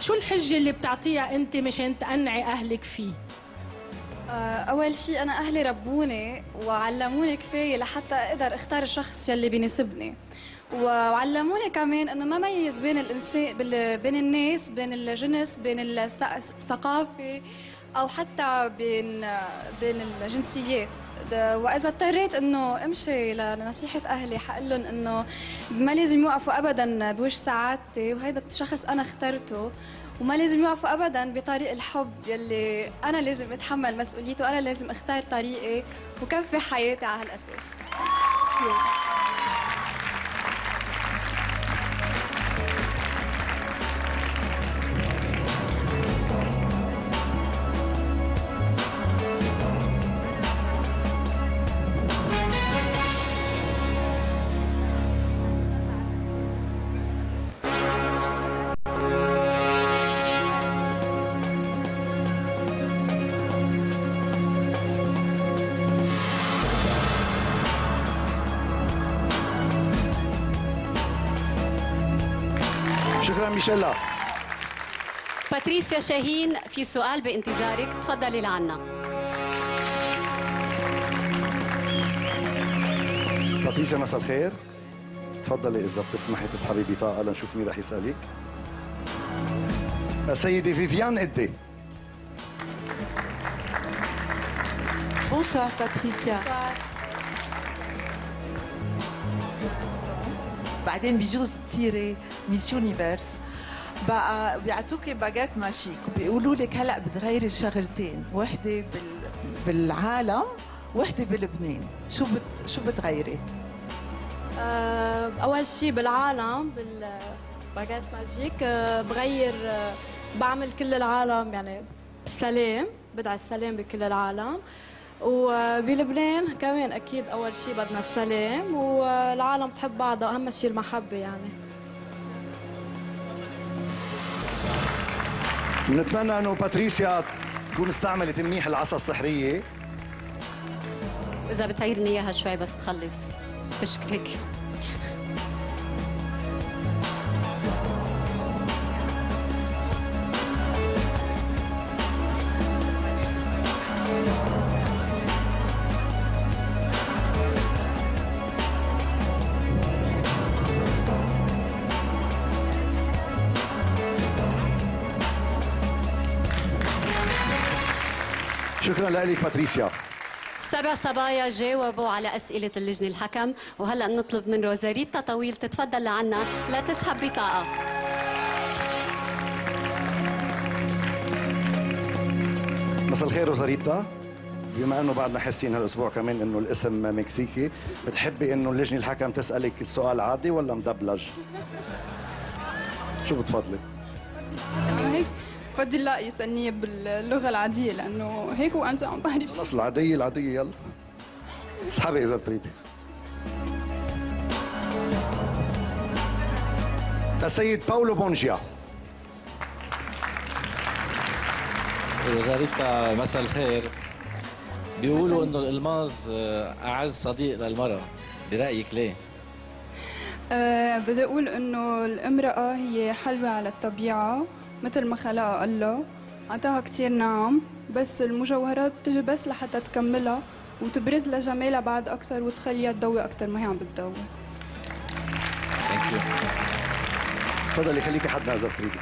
شو الحجة اللي بتعطيها انت مشان تقنعي أهلك فيه؟ آه، أول شيء أنا أهلي ربوني وعلموني كفاية لحتى أقدر أختار الشخص يلي بيناسبني. وعلموني كمان إنه ما ميز بين الانسان بين الناس بين الجنس بين الث- الثقافة أو حتى بين بين الجنسيات. وإذا اضطريت إنه امشي لنصيحة أهلي حقول لهم إنه ما لازم يوقفوا ابدا بوجه سعادتي وهيدا الشخص أنا اخترته. وما لازم يوقفوا ابدا بطريق الحب يلي أنا لازم أتحمل مسؤوليته أنا لازم أختار طريقي وكفي حياتي على هالأساس. شكرا ميشيلا باتريسيا شاهين في سؤال بانتظارك. تفضلي لعنا. باتريسيا مساء الخير. تفضلي إذا بتسمحي تسحبي بطاقه لنشوف مين رح يسألك. السيدة فيفيان إدي. Bonsoir Patricia. بعدين بيجوز تصيري Miss Universe بقى بيعطوكي baguette magique وبيقولوا لك هلا بتغيري شغلتين وحدة بال... بالعالم وحدة بلبنان. شو بت... شو بتغيري؟ آه، أول شيء بالعالم بال baguette magique آه، بغير آه، بعمل كل العالم يعني السلام بدعي السلام بكل العالم. وبلبنان كمان أكيد أول شيء بدنا السلام. والعالم تحب بعضها. أهم شيء المحبة يعني. بنتمنى أنه باتريسيا تكون استعملت منيح العصا السحريه واذا بتعيرني إياها شوي بس تخلص. بشكرك شكرا لك باتريسيا سبع صبايا جاوبوا على أسئلة اللجنة الحكم. وهلأ نطلب من روزاريتا طويل تتفضل لعنا لتسحب بطاقة. مساء الخير روزاريتا. بما إنه بعدنا حاسين هالأسبوع كمان إنه الاسم مكسيكي بتحبي إنه اللجنة الحكم تسألك السؤال عادي ولا مدبلج؟ شو بتفضلي؟ بفضل لا يسألني باللغة العادية لأنه هيك وأنت عم بعرف. خلص العادية العادية يلا. اسحبي إذا بتريدي. السيد باولو بونجيا. وزاريتا مساء الخير. بيقولوا إنه الألماس آه، أعز صديق للمرأة. برأيك ليه؟ أه بدي أقول إنه الامرأة هي حلوة على الطبيعة. مثل ما خلقها الله أعطاها كتير نعم بس المجوهرات بتجي بس لحتى تكملها وتبرز لها جمالها بعد أكثر وتخليها تضوي أكثر ما هي عم بتضوي. تفضلي خليكي حدنا اذا بتريدي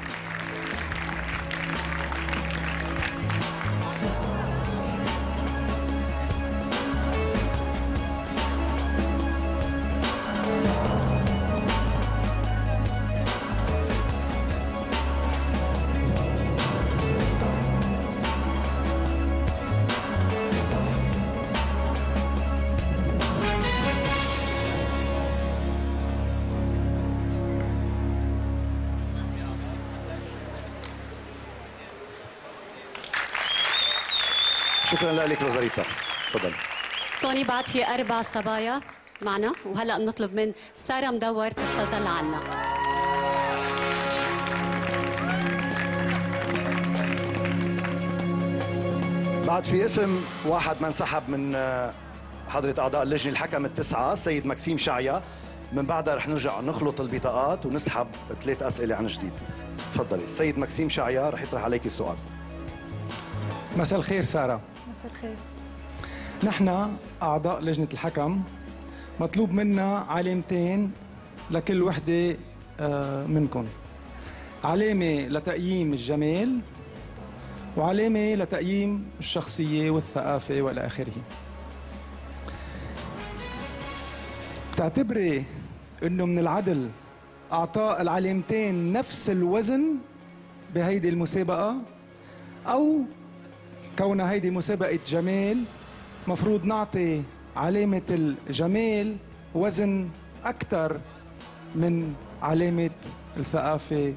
لك روزاريتا تفضلي توني بعد في أربع صبايا معنا. وهلأ بنطلب من سارة مدور تتفضل عنا. بعد في اسم واحد ما انسحب من آه، حضرة أعضاء اللجنة الحكم التسعة السيد مكسيم شعيا. من بعدها رح نرجع نخلط البطاقات ونسحب ثلاث أسئلة عن جديد. تفضلي. السيد مكسيم شعيا رح يطرح عليك السؤال. مساء الخير سارة. الخير. نحن أعضاء لجنة الحكم مطلوب منا علامتين لكل وحدة آه، منكم. علامة لتقييم الجمال وعلامة لتقييم الشخصية والثقافة وإلى آخره. تعتبري أنه من العدل أعطاء العلامتين نفس الوزن بهيدي المسابقة أو كونها هيدي مسابقة جمال مفروض نعطي علامة الجمال وزن أكثر من علامة الثقافة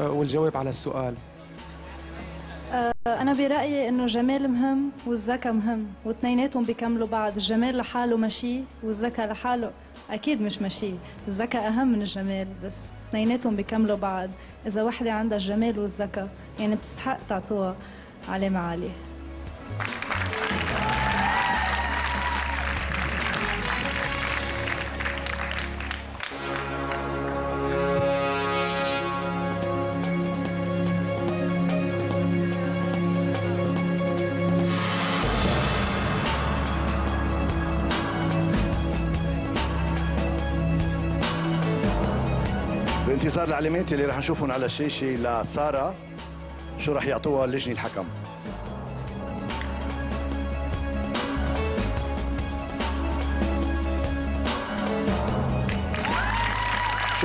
آه، والجواب على السؤال. آه، أنا برأيي إنه الجمال مهم والذكاء مهم واثنيناتهم بيكملوا بعض، الجمال لحاله ماشي والذكاء لحاله أكيد مش ماشي، الذكاء أهم من الجمال بس اثنيناتهم بيكملوا بعض، إذا وحدة عندها الجمال والذكاء يعني بتستحق تعطوها علامة عالية. بانتظار العلامات اللي رح نشوفهم على الشاشة لسارة شو رح يعطوها اللجنة الحكم؟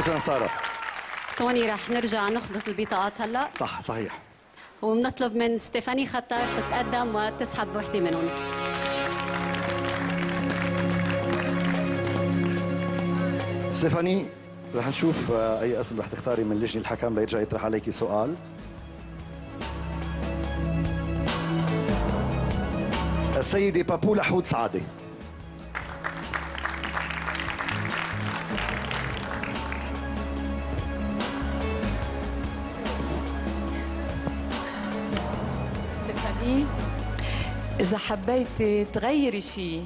شكرا سارة. توني رح نرجع نخلط البطاقات هلأ. صح صحيح. وبنطلب من ستيفاني خطر تتقدم وتسحب وحدة منهم. ستيفاني رح نشوف آه، أي اسم رح تختاري من لجنة الحكم ليرجع يطرح عليك سؤال. السيدة بابولا حود سعادة. إذا حبيتي تغيري شيء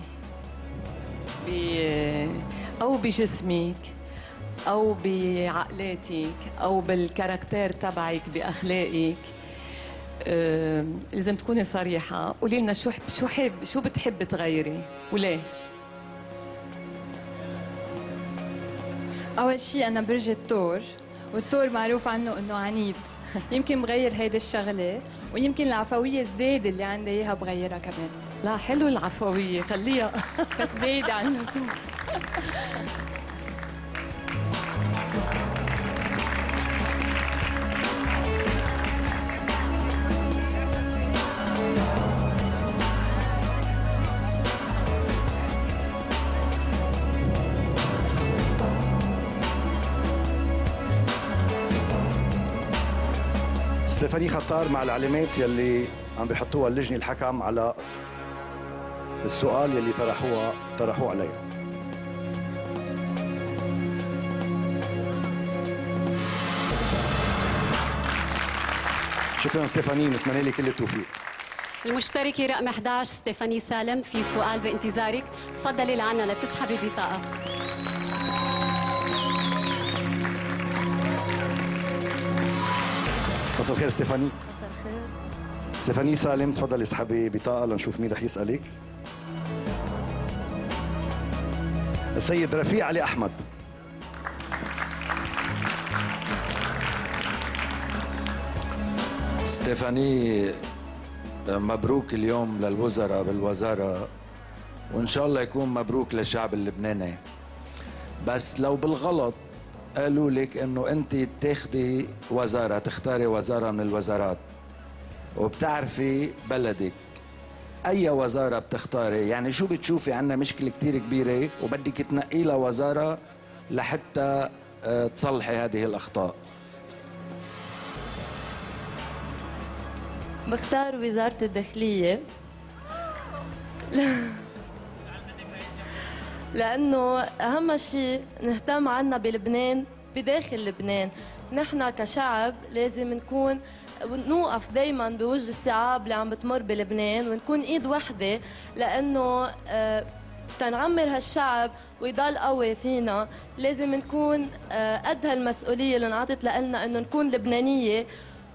أو بجسمك أو بعقلاتك أو بالكاركتير تبعك بأخلاقك آه، لازم تكوني صريحة. قولي لنا شو حب- شو حب شو بتحب تغيري؟ وليه أول شيء أنا برج الثور والثور معروف عنه إنه عنيد. يمكن بغير هيدي الشغلة. ويمكن العفوية الزايدة اللي عندي إياها بغيرها كمان. لا حلو العفوية خليها. بس زايدة عن اللزوم ستيفاني خطار مع العلامات يلي عم بيحطوها اللجنة الحكم على السؤال يلي طرحوها طرحوه عليها شكرا ستيفاني نتمنى لك كل التوفيق. المشتركة رقم 11 ستيفاني سالم في سؤال بانتظارك. تفضلي لعنا لتسحبي بطاقة. مساء الخير ستيفاني. ستيفاني سالم تفضلي اسحبي بطاقة لنشوف مين رح يسألك. السيد رفيع علي أحمد. ستيفاني مبروك اليوم للوزراء بالوزارة وإن شاء الله يكون مبروك للشعب اللبناني. بس لو بالغلط قالوا لك إنه أنت تاخدي وزارة تختاري وزارة من الوزارات. وبتعرفي بلدك. أي وزارة بتختاري؟ يعني شو بتشوفي؟ عنا مشكلة كتير كبيرة وبدك تنقي لها وزارة لحتى آه، تصلحي هذه الأخطاء. بختار وزارة الداخلية. (laughs) لأنه أهم شيء نهتم عنا بلبنان بداخل لبنان. نحن كشعب لازم نكون نوقف دايما بوجه الصعاب اللي عم بتمر بلبنان ونكون إيد وحدة لأنه آه، تنعمر هالشعب ويضل قوي فينا. لازم نكون آه، قد هالمسؤولية اللي انعطت لنا إنه نكون لبنانية.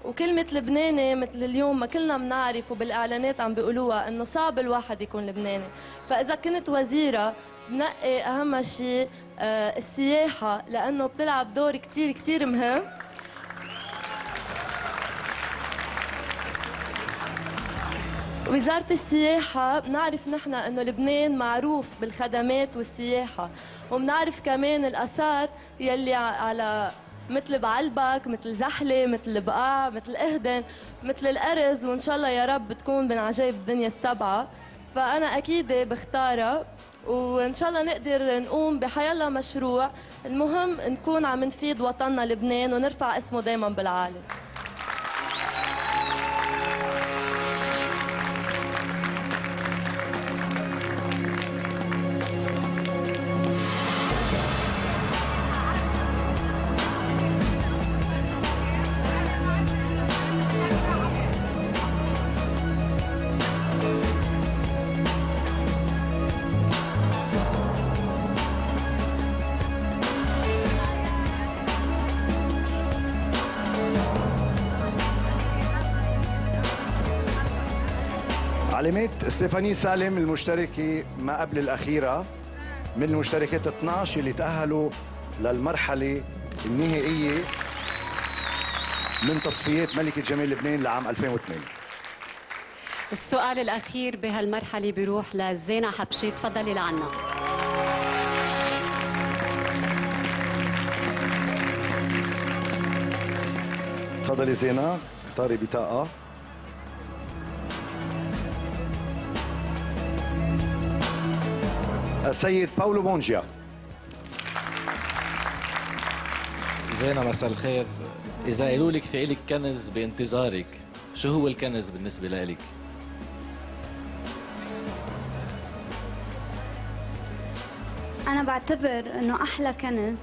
وكلمة لبناني مثل اليوم ما كلنا بنعرف وبالإعلانات عم بيقولوها إنه صعب الواحد يكون لبناني. فإذا كنت وزيرة بنقي أهم شيء آه، السياحة لأنه بتلعب دور كتير كتير مهم. وزارة السياحة بنعرف نحن إنه لبنان معروف بالخدمات والسياحة. وبنعرف كمان الآثار يلي على مثل بعلبك مثل زحلة مثل بقاع مثل إهدن مثل الأرز وإن شاء الله يا رب تكون من عجائب الدنيا السبعة. فأنا أكيد بختارها. وإن شاء الله نقدر نقوم بحيالله مشروع. المهم نكون عم نفيد وطننا لبنان ونرفع اسمه دايما بالعالم. علامات ستيفاني سالم المشتركة ما قبل الأخيرة من المشتركات 12 اللي تأهلوا للمرحلة النهائية من تصفيات ملكة جمال لبنان لعام 2008 السؤال الأخير بهالمرحلة بيروح لزينة حبشي تفضلي لعنا. تفضلي زينة اختاري بطاقة. السيد باولو بونجيا. زينة مساء الخير. إذا قالوا لك في لك كنز بانتظارك شو هو الكنز بالنسبة لك؟ أنا بعتبر إنه أحلى كنز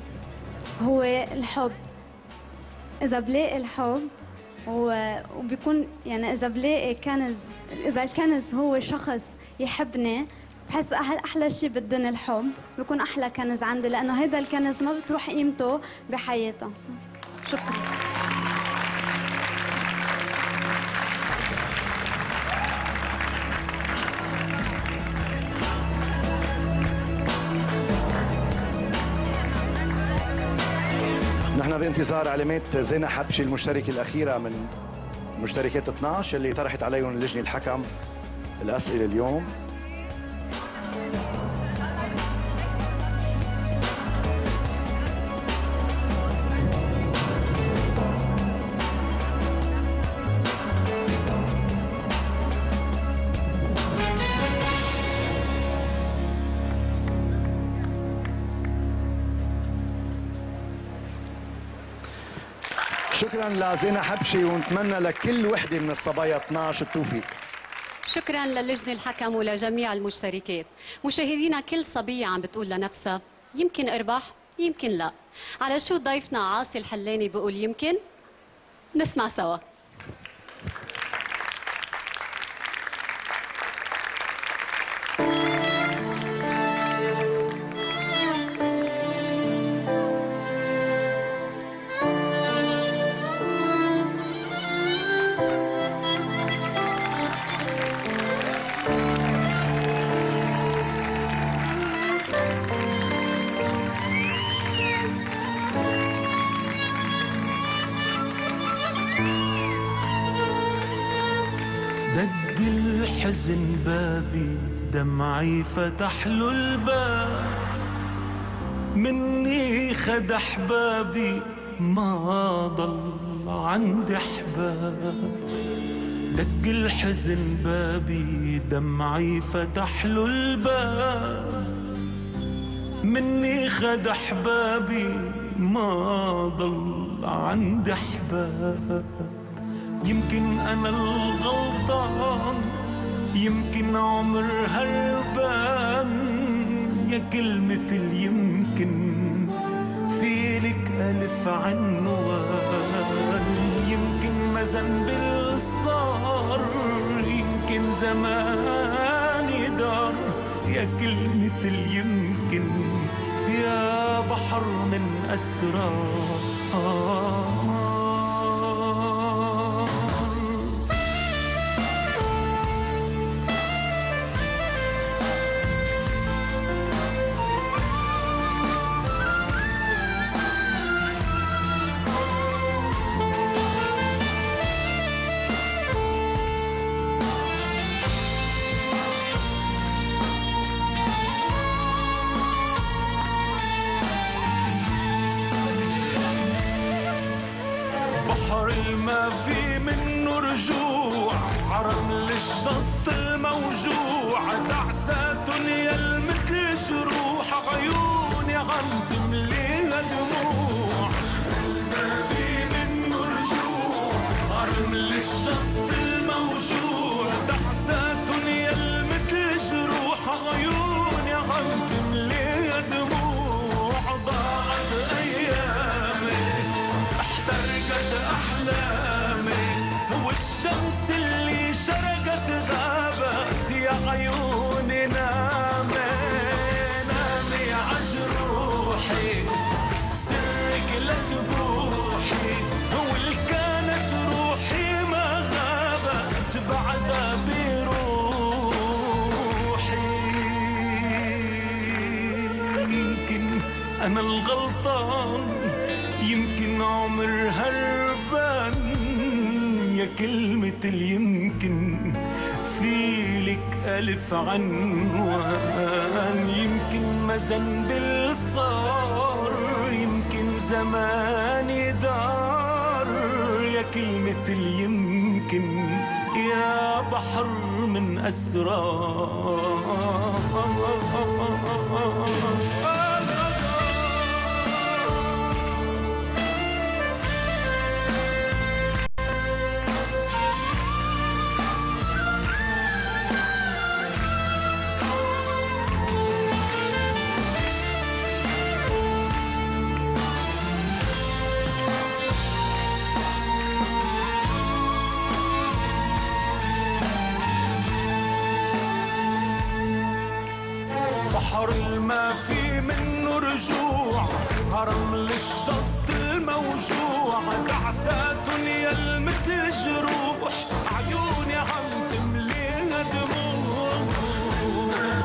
هو الحب. إذا بلاقي الحب وبيكون يعني إذا بلاقي كنز إذا الكنز هو شخص يحبني بحس أحلى, أحلى شيء بالدنيا الحب بيكون أحلى كنز عندي لأنه هيدا الكنز ما بتروح قيمته بحياتها. شكرا. نحن بانتظار علامات زينة حبشي المشتركة الأخيرة من مشتركات 12 اللي طرحت عليهم لجنة الحكم الأسئلة اليوم. شكرا لزينة حبشي ونتمنى لكل وحدة من الصبايا 12 التوفيق. شكرا للجنة الحكم ولجميع المشتركات. مشاهدينا كل صبية عم بتقول لنفسها يمكن اربح يمكن لا. على شو ضيفنا عاصي الحلاني بقول يمكن نسمع سوا. بابي دمعي فتح له الباب. مني خد أحبابي ما ضل عندي أحباب. دق الحزن بابي دمعي فتح له الباب. مني خد أحبابي ما ضل عندي أحباب. يمكن أنا الغلطان يمكن عمر هربان. يا كلمة اليمكن في لك ألف عنوان. يمكن ما ذنب صار يمكن زماني دار يا كلمة اليمكن يا بحر من أسرار. بحر الما في منه رجوع عرم للشط الموجوع. دعسات يا مثل جروح عيوني عم تمليها دموع. ما في منه رجوع عرم للشط الموجوع. دعسات يا مثل جروح عيوني عم تمليها والشمس اللي شرقت غابت يا عيوني نامي نامي عجروحي سرك لا تبوحي. كانت روحي ما غابت بعدها بروحي. يمكن أنا الغلطان يمكن عمر هربان كلمة اليمكن في لك ألف عنوان. يمكن ما ذنب اللي صار يمكن زماني دار يا كلمة اليمكن يا بحر من أسرار. هرمل الشط الموجوع دعسات يا المثل جروح عيوني عم تملينا دموع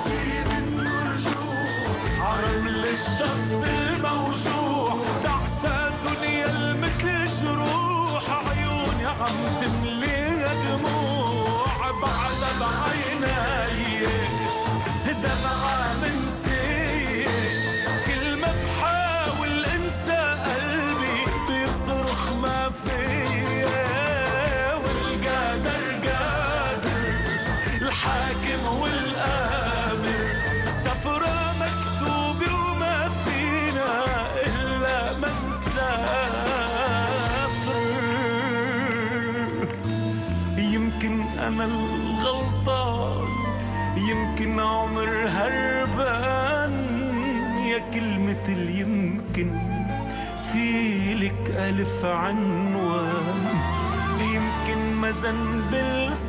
في منه رجوع هرمل الشط الموجوع دعسات يا المثل جروح عيوني عم تملينا دموع بعد بعيناي دمعة اليمكن في لك ألف عنوان. يمكن ما ذنب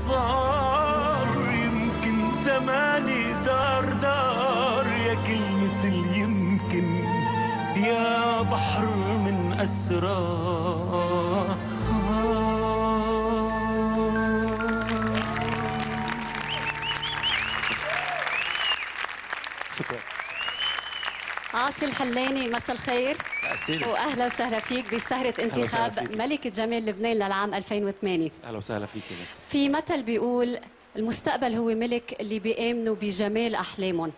صار يمكن زماني دار دار. يا كلمة اليمكن يا بحر من أسرار. شكرا. عاصي الحلاني مساء الخير. واهلا وسهلا فيك بسهرة انتخاب. ملكه جمال لبنان للعام 2008 أهلا وسهلا فيك يا في مثل بيقول المستقبل هو ملك اللي بيآمنوا بجمال احلامهم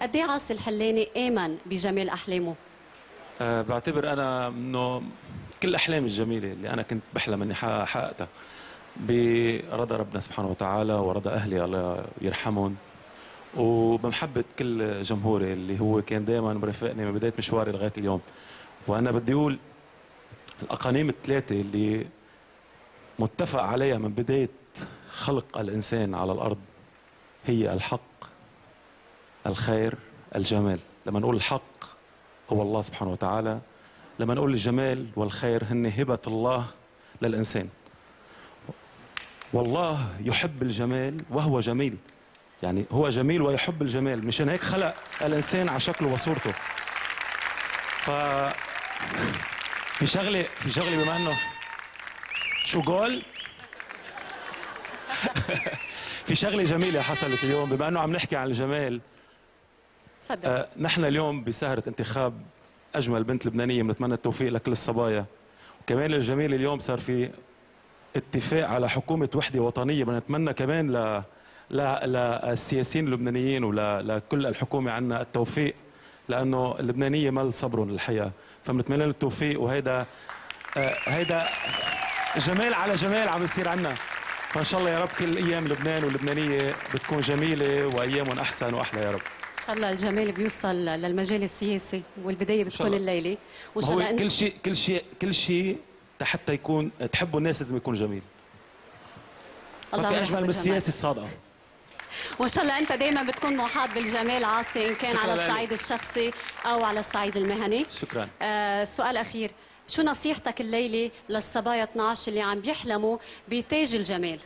قد إيه عاصي الحلاني آمن بجمال أحلامه؟ أه بعتبر أنا إنه كل أحلامي الجميلة اللي أنا كنت بحلم إني حققتها. برضا ربنا سبحانه وتعالى ورضا أهلي الله يرحمهم. وبمحبة كل جمهوري اللي هو كان دائما مرافقني من بداية مشواري لغاية اليوم. وأنا بدي أقول الأقانيم الثلاثة اللي متفق عليها من بداية خلق الإنسان على الأرض هي الحق الخير الجمال. لما نقول الحق هو الله سبحانه وتعالى. لما نقول الجمال والخير هن هبة الله للإنسان. والله يحب الجمال وهو جميل. يعني هو جميل ويحب الجمال. مشان هيك خلق الإنسان على شكله وصورته. ف في شغلة في شغلة بما أنه شو قول (laughs) في شغلة جميلة حصلت اليوم. بما أنه عم نحكي عن الجمال تفضل. آه نحن اليوم بسهرة انتخاب أجمل بنت لبنانية بنتمنى التوفيق لكل الصبايا وكمان الجميل اليوم صار في اتفاق على حكومة وحدة وطنية. بنتمنى كمان ل- للسياسيين اللبنانيين ولكل الحكومة عنا التوفيق لأنه اللبنانية مال صبرهم الحقيقة فبنتمنى لهم التوفيق وهيدا آه هيدا جمال على جمال عم يصير عنا. فإن شاء الله يا رب كل أيام لبنان واللبنانية بتكون جميلة وأيامهم أحسن وأحلى يا رب. إن شاء الله الجمال بيوصل للمجال السياسي والبداية بتكون. الليلة. وإن شاء الله كل شيء كل شيء كل شيء حتى يكون تحبوا الناس لازم يكون جميل. ما الله في يحب أجمل من. السياسة الصادقة. وإن شاء الله أنت دائما بتكون محاط بالجمال عاصي ان كان على. الصعيد الشخصي أو على الصعيد المهني. شكرا. آه سؤال أخير. شو نصيحتك الليلة للصبايا 12 اللي عم بيحلموا بتاج الجمال؟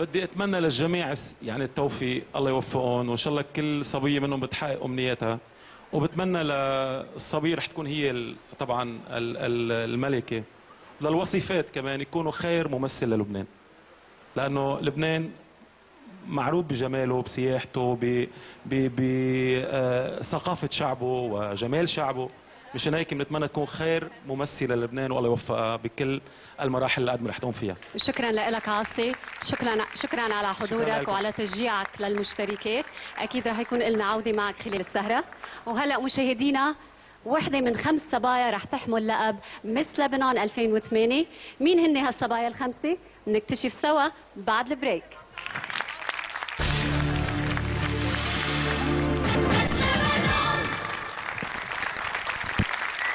بدي أتمنى للجميع يعني التوفيق الله يوفقهم وإن شاء الله كل صبية منهم بتحقق أمنياتها. وبتمنى للصبية رح تكون هي طبعا ال- ال- الملكة. للوصيفات كمان يكونوا خير ممثل للبنان. لأنه لبنان معروف بجماله بسياحته بثقافة شعبه وجمال شعبه. مشان هيك بنتمنى تكون خير ممثلة للبنان والله يوفقها بكل المراحل اللي قد رح تقوم فيها. شكرا لك عاصي. شكرا شكرا على حضورك لكم. وعلى تشجيعك للمشتركات. أكيد رح يكون لنا عودة معك خلال السهرة. وهلأ مشاهدينا وحدة من خمس صبايا رح تحمل لقب مس لبنان 2008 مين هن هالصبايا الخمسة؟ بنكتشف سوا بعد البريك.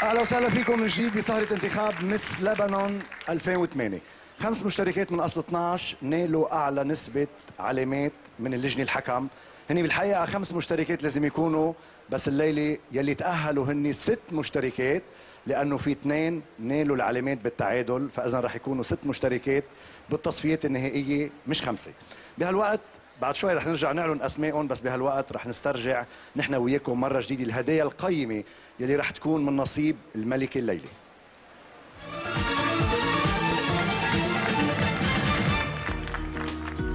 أهلا وسهلا فيكم. من جديد بسهرة انتخاب مس لبنان 2008 خمس مشتركات من أصل 12 نالوا أعلى نسبة علامات من اللجنة الحكم. هني بالحقيقة خمس مشتركات لازم يكونوا بس الليلة يلي تأهلوا هني ست مشتركات لأنه في اثنين نالوا العلامات بالتعادل فإذا رح يكونوا ست مشتركات بالتصفيات النهائية مش خمسة. بهالوقت بعد شوي رح نرجع نعلن اسمائهم بس بهالوقت رح نسترجع نحن وياكم مرة جديدة الهدايا القيمة يلي رح تكون من نصيب الملكه الليلة.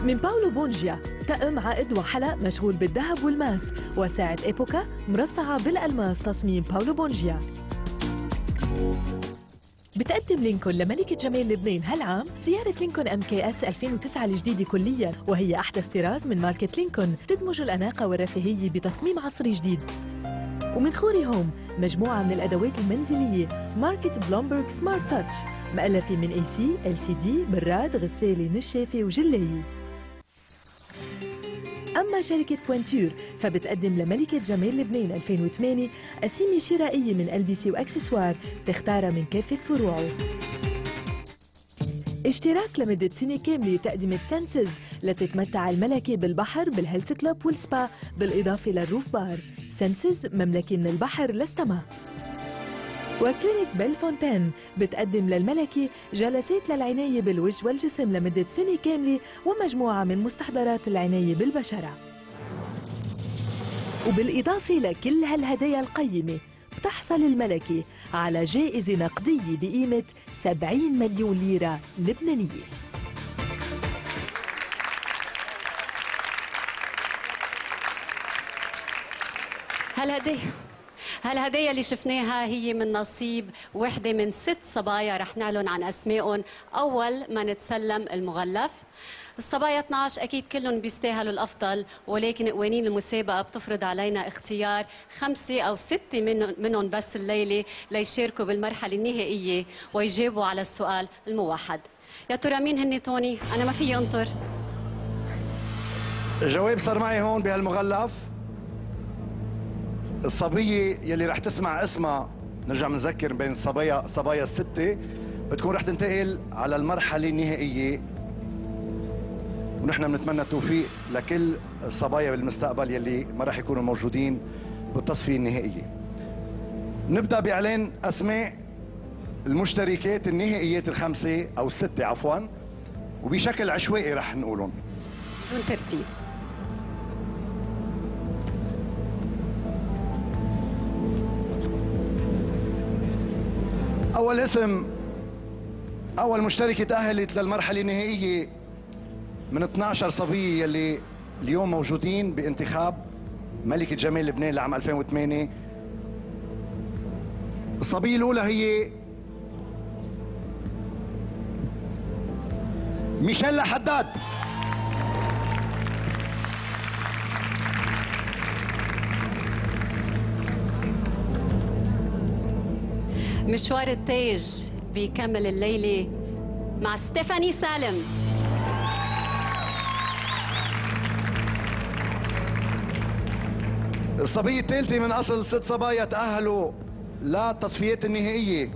من باولو بونجيا طقم عقد وحلق مشغول بالذهب والماس وساعة إيبوكا مرصعة بالألماس تصميم باولو بونجيا. بتقدم لينكون لملكة جمال لبنان هالعام سيارة لينكون MKS 2009 الجديدة كليا وهي أحدث طراز من ماركة لينكون تدمج الأناقة والرفاهية بتصميم عصري جديد. ومن خوري هوم مجموعة من الأدوات المنزلية ماركة بلومبرغ Smart Touch مؤلفة من AC LCD براد غسالة نشافة وجلاية. أما شركة بوينتور فبتقدم لملكة جمال لبنان 2008 قسيمة شرائية من ألبسة وأكسسوار تختارها من كافة فروعه. اشتراك لمدة سنة كاملة تقدمة سنسز لتتمتع الملكة بالبحر بال health club والسبا بالإضافة لل roof bar. سنسز مملكة من البحر للسماء وكلينيك بيل فونتين بتقدم للملكة جلسات للعناية بالوجه والجسم لمدة سنة كاملة ومجموعة من مستحضرات العناية بالبشرة. وبالإضافة لكل هالهدايا القيمة بتحصل الملكة على جائزة نقدية بقيمة 70 مليون ليرة لبنانية. هالهدية هالهدايا اللي شفناها هي من نصيب وحدة من ست صبايا رح نعلن عن أسمائهم أول ما نتسلم المغلف. الصبايا 12 أكيد كلهم بيستاهلوا الأفضل ولكن قوانين المسابقة بتفرض علينا اختيار خمسة أو ستة من- منهم بس الليلة ليشاركوا بالمرحلة النهائية ويجاوبوا على السؤال الموحد. يا ترى مين هني توني؟ أنا ما فيي أنطر. الجواب صار معي هون بهالمغلف. الصبية يلي رح تسمع اسمها نرجع بنذكر بين الصبايا صبايا الستة بتكون رح تنتقل على المرحلة النهائية. ونحن بنتمنى التوفيق لكل الصبايا بالمستقبل يلي ما رح يكونوا موجودين بالتصفية النهائية. نبدأ بإعلان أسماء المشتركات النهائيات الخمسة أو الستة عفواً وبشكل عشوائي رح نقولهم. دون ترتيب. أول اسم أول مشتركة تأهلت للمرحلة النهائية من 12 صبية يلي اليوم موجودين بانتخاب ملكة جمال لبنان لعام 2008 الصبية الأولى هي ميشيلا حداد. مشوار التاج بيكمل الليلة مع ستيفاني سالم. الصبية الثالثة من أصل ست صبايا تأهلوا للتصفيات النهائية.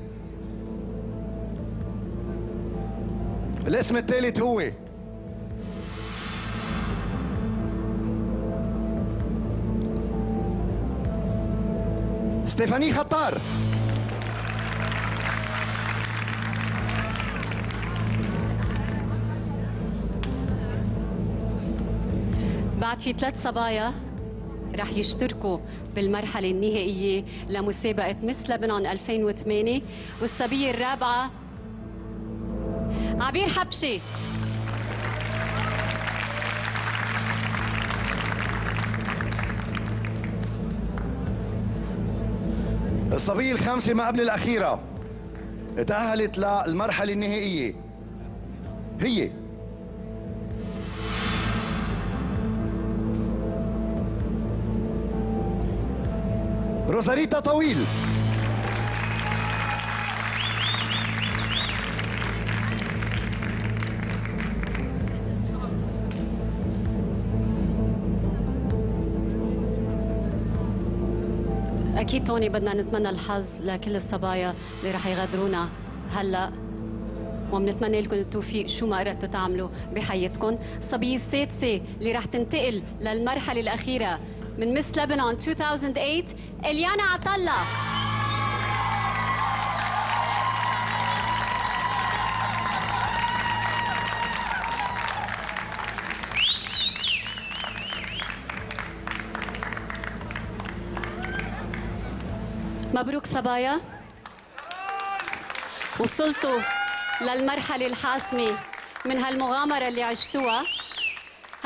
الاسم الثالث هو ستيفاني خطار. بعد في ثلاث صبايا رح يشتركوا بالمرحلة النهائية لمسابقة مس لبنان 2008 والصبية الرابعة عبير حبشي. الصبية الخامسة ما قبل الأخيرة تأهلت للمرحلة النهائية. هي روزاريتا طويل. أكيد توني بدنا نتمنى الحظ لكل الصبايا اللي رح يغادرونا. هلأ وبنتمنى لكم التوفيق شو ما قررتوا تعملوا بحياتكم. الصبية السادسة اللي رح تنتقل للمرحلة الأخيرة. من مس لبنان 2008 إليانا عطله مبروك صبايا. وصلتوا للمرحلة الحاسمة من هالمغامرة اللي عشتوها.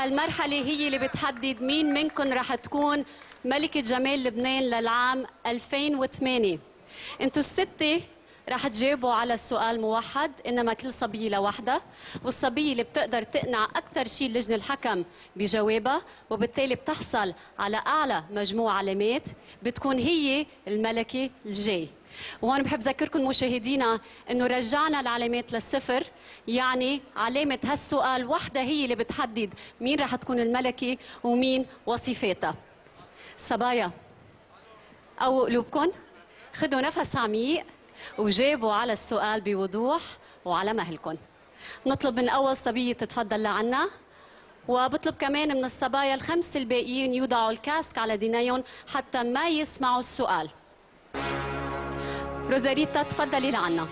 هالمرحلة هي اللي بتحدد مين منكم رح تكون ملكة جمال لبنان للعام 2008 أنتوا الستة رح تجاوبوا على السؤال موحد إنما كل صبية لوحدها والصبية اللي بتقدر تقنع أكثر شيء لجنه الحكم بجوابها وبالتالي بتحصل على أعلى مجموع علامات بتكون هي الملكة الجاي. وهون بحب ذكركم مشاهدينا إنه رجعنا العلامات للصفر. يعني علامة هالسؤال وحدة هي اللي بتحدد مين رح تكون الملكة ومين وصفاتها. صبايا. أو قلوبكم. خذوا نفس عميق وجاوبوا على السؤال بوضوح وعلى مهلكم. نطلب من أول صبية تتفضل لعنا. وبطلب كمان من الصبايا الخمس الباقيين يوضعوا الكاسك على دينيهم حتى ما يسمعوا السؤال. روزاريتا تفضلي لعنا.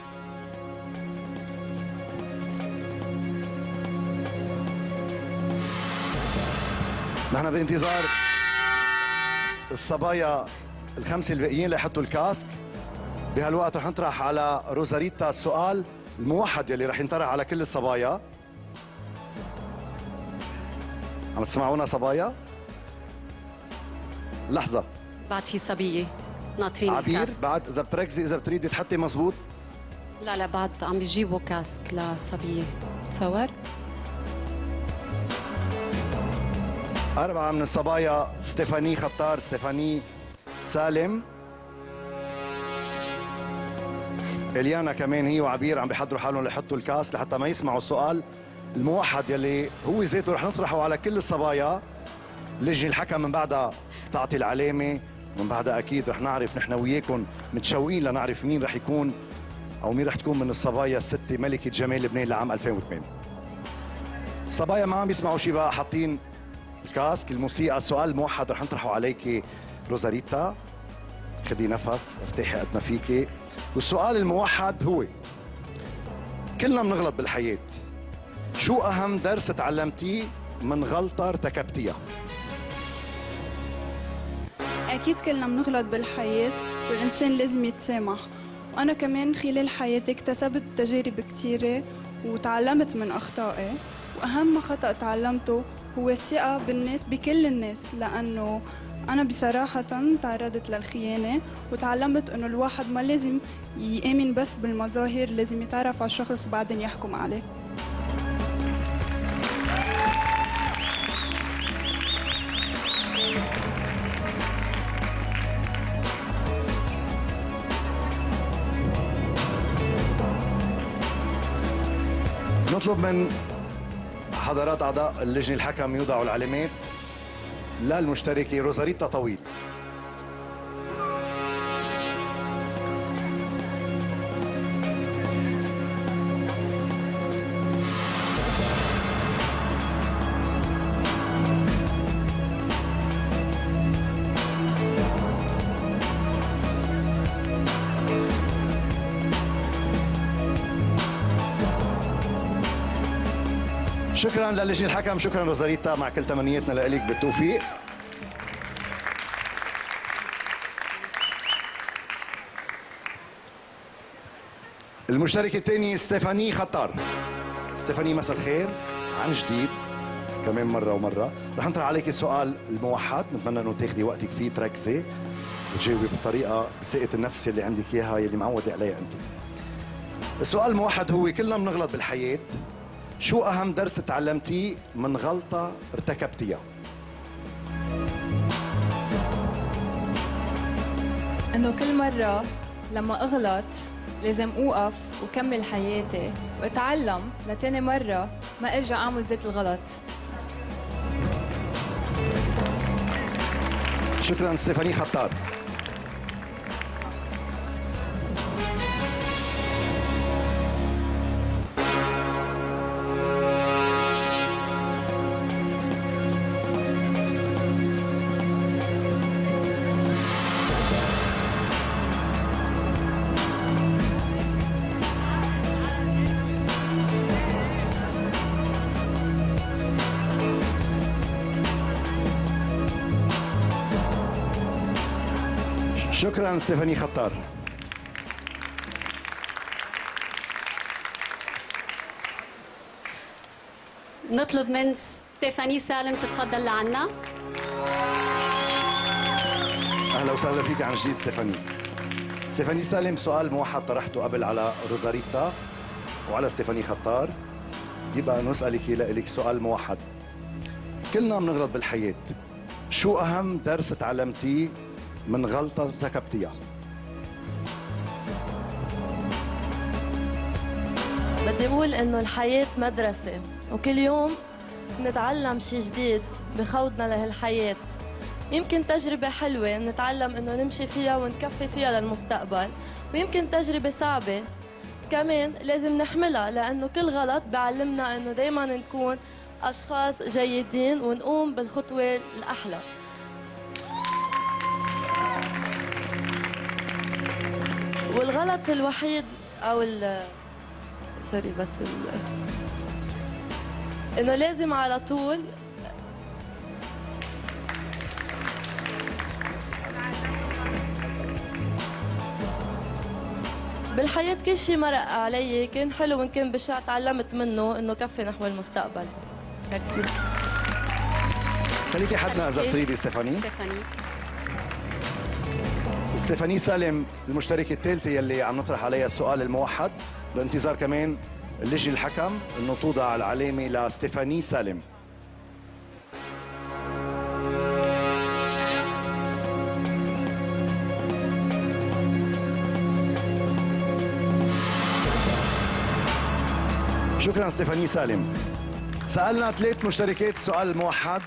نحن بانتظار الصبايا الخمسة الباقيين ليحطوا الكاسك. بهالوقت رح نطرح على روزاريتا السؤال الموحد يلي رح ينطرح على كل الصبايا. عم تسمعونا صبايا؟ لحظة. بعد في صبية. ناطرين عبير الكاسك. بعد إذا بتركزي إذا بتريدي تحطي مزبوط. لا لا بعد عم بيجيبوا كاسك لصبية. تصور؟ أربعة من الصبايا ستيفاني خطار ستيفاني سالم. إليانا كمان هي وعبير عم بيحضروا حالهم ليحطوا الكاس لحتى ما يسمعوا السؤال الموحد يلي هو ذاته رح نطرحه على كل الصبايا. لجنة الحكم من بعدها تعطي العلامة. من بعدها أكيد رح نعرف نحن وياكم متشوقين لنعرف مين رح يكون أو مين رح تكون من الصبايا الستة ملكة جمال لبنان لعام 2008 الصبايا ما عم بيسمعوا شيء بقى حاطين الكاسك الموسيقى السؤال الموحد رح نطرحه عليك روزاريتا. خدي نفس ارتاحي قد ما فيكي. والسؤال الموحد هو كلنا بنغلط بالحياة. شو أهم درس تعلمتيه من غلطة ارتكبتيها؟ أكيد كلنا بنغلط بالحياة والإنسان لازم يتسامح. وأنا كمان خلال حياتي اكتسبت تجارب كتيرة وتعلمت من أخطائي. وأهم خطأ تعلمته هو الثقة بالناس بكل الناس لأنه أنا بصراحة تعرضت للخيانة وتعلمت إنه الواحد ما لازم يآمن بس بالمظاهر لازم يتعرف على الشخص وبعدين يحكم عليه. نطلب من حضرات أعضاء اللجنة الحكم يوضعوا العلامات للمشتركة روزاريتا طويل. شكرا للجنة الحكم شكرا روزاريتا مع كل تمنياتنا لك بالتوفيق. المشتركة الثانية ستيفاني خطار. ستيفاني مساء الخير عن جديد كمان مرة ومرة. رح نطرح عليك السؤال الموحد نتمنى إنه تاخدي وقتك فيه تركزي وتجاوبي بالطريقة بثقة النفس اللي عندك إياها يلي معودة عليها أنت. السؤال الموحد هو كلنا بنغلط بالحياة شو أهم درس تعلمتيه من غلطة ارتكبتيها؟ إنه كل مرة لما أغلط لازم أوقف وكمل حياتي وأتعلم لتاني مرة ما أرجع أعمل ذات الغلط شكرا ستيفاني خطار شكرا ستيفاني خطار نطلب من ستيفاني سالم تتفضل لعنا. أهلا وسهلا فيك عن جديد ستيفاني. ستيفاني سالم سؤال موحد طرحته قبل على روزاريتا. وعلى ستيفاني خطار. يبقى نسألك لك سؤال موحد. كلنا بنغلط بالحياة. شو أهم درس تعلمتيه؟ من غلطة ارتكبتيها؟ بدي أقول إنه الحياة مدرسة وكل يوم نتعلم شيء جديد بخوضنا لهالحياة يمكن تجربة حلوة نتعلم إنه نمشي فيها ونكفي فيها للمستقبل ويمكن تجربة صعبة كمان لازم نحملها لأنه كل غلط بيعلمنا إنه دايما نكون أشخاص جيدين ونقوم بالخطوة الأحلى والغلط الوحيد أو ال سوري بس ال... إنه لازم على طول بالحياة كل شيء مرق علي كان حلو وإن كان بشع تعلمت منه إنه كفي نحو المستقبل. ميرسي خليكي حدنا إذا بتريدي ستيفاني. ستيفاني. ستيفاني سالم المشتركة الثالثة يلي عم نطرح عليها السؤال الموحد بانتظار كمان اللجنة الحكم إنه توضع العلامة لستيفاني سالم. شكرا ستيفاني سالم. سألنا ثلاث مشتركات السؤال الموحد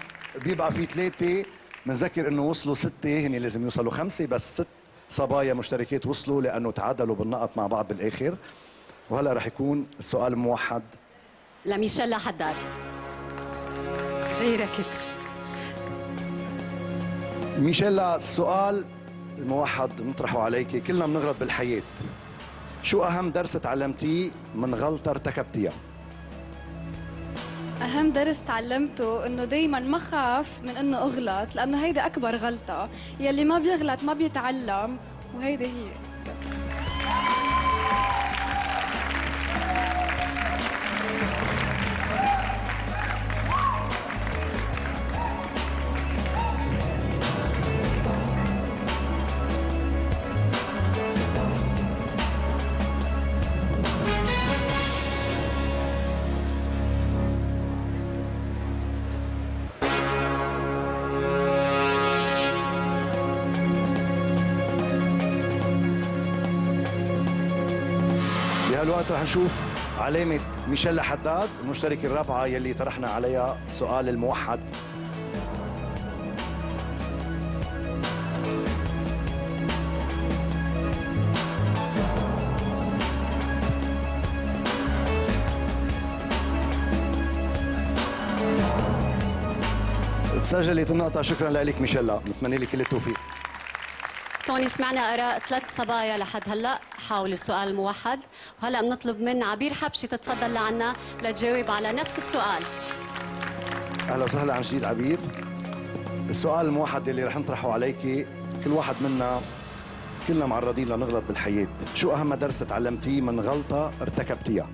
بيبقى في ثلاثة بنذكر إنه وصلوا ستة هن لازم يوصلوا خمسة بس ست صبايا مشتركات وصلوا لأنه تعادلوا بالنقط مع بعض بالآخر. وهلا رح يكون السؤال موحد. لميشيلا حداد. جاي ميشيلا السؤال الموحد بنطرحه عليك. كلنا بنغلط بالحياة. شو أهم درس تعلمتيه من غلطة ارتكبتيها؟ أهم درس تعلمته إنه دايما ما خاف من إنه أغلط لأنه هيدا أكبر غلطة. يلي ما بيغلط ما بيتعلم وهيدي هي. رح نشوف. علامة ميشيلا حداد المشتركة الرابعة يلي طرحنا عليها سؤال الموحد. سجلت النقطة. شكرا لك ميشيلا نتمنى لك كل التوفيق. توني سمعنا آراء ثلاث صبايا لحد هلأ. حول السؤال الموحد. وهلأ بنطلب من عبير حبشي تتفضل لعنا لتجاوب على نفس السؤال. أهلا وسهلا عن جديد عبير. السؤال الموحد اللي رح نطرحه عليك كل واحد منا كلنا معرضين لنغلط بالحياة. شو أهم درس تعلمتيه من غلطة ارتكبتيها؟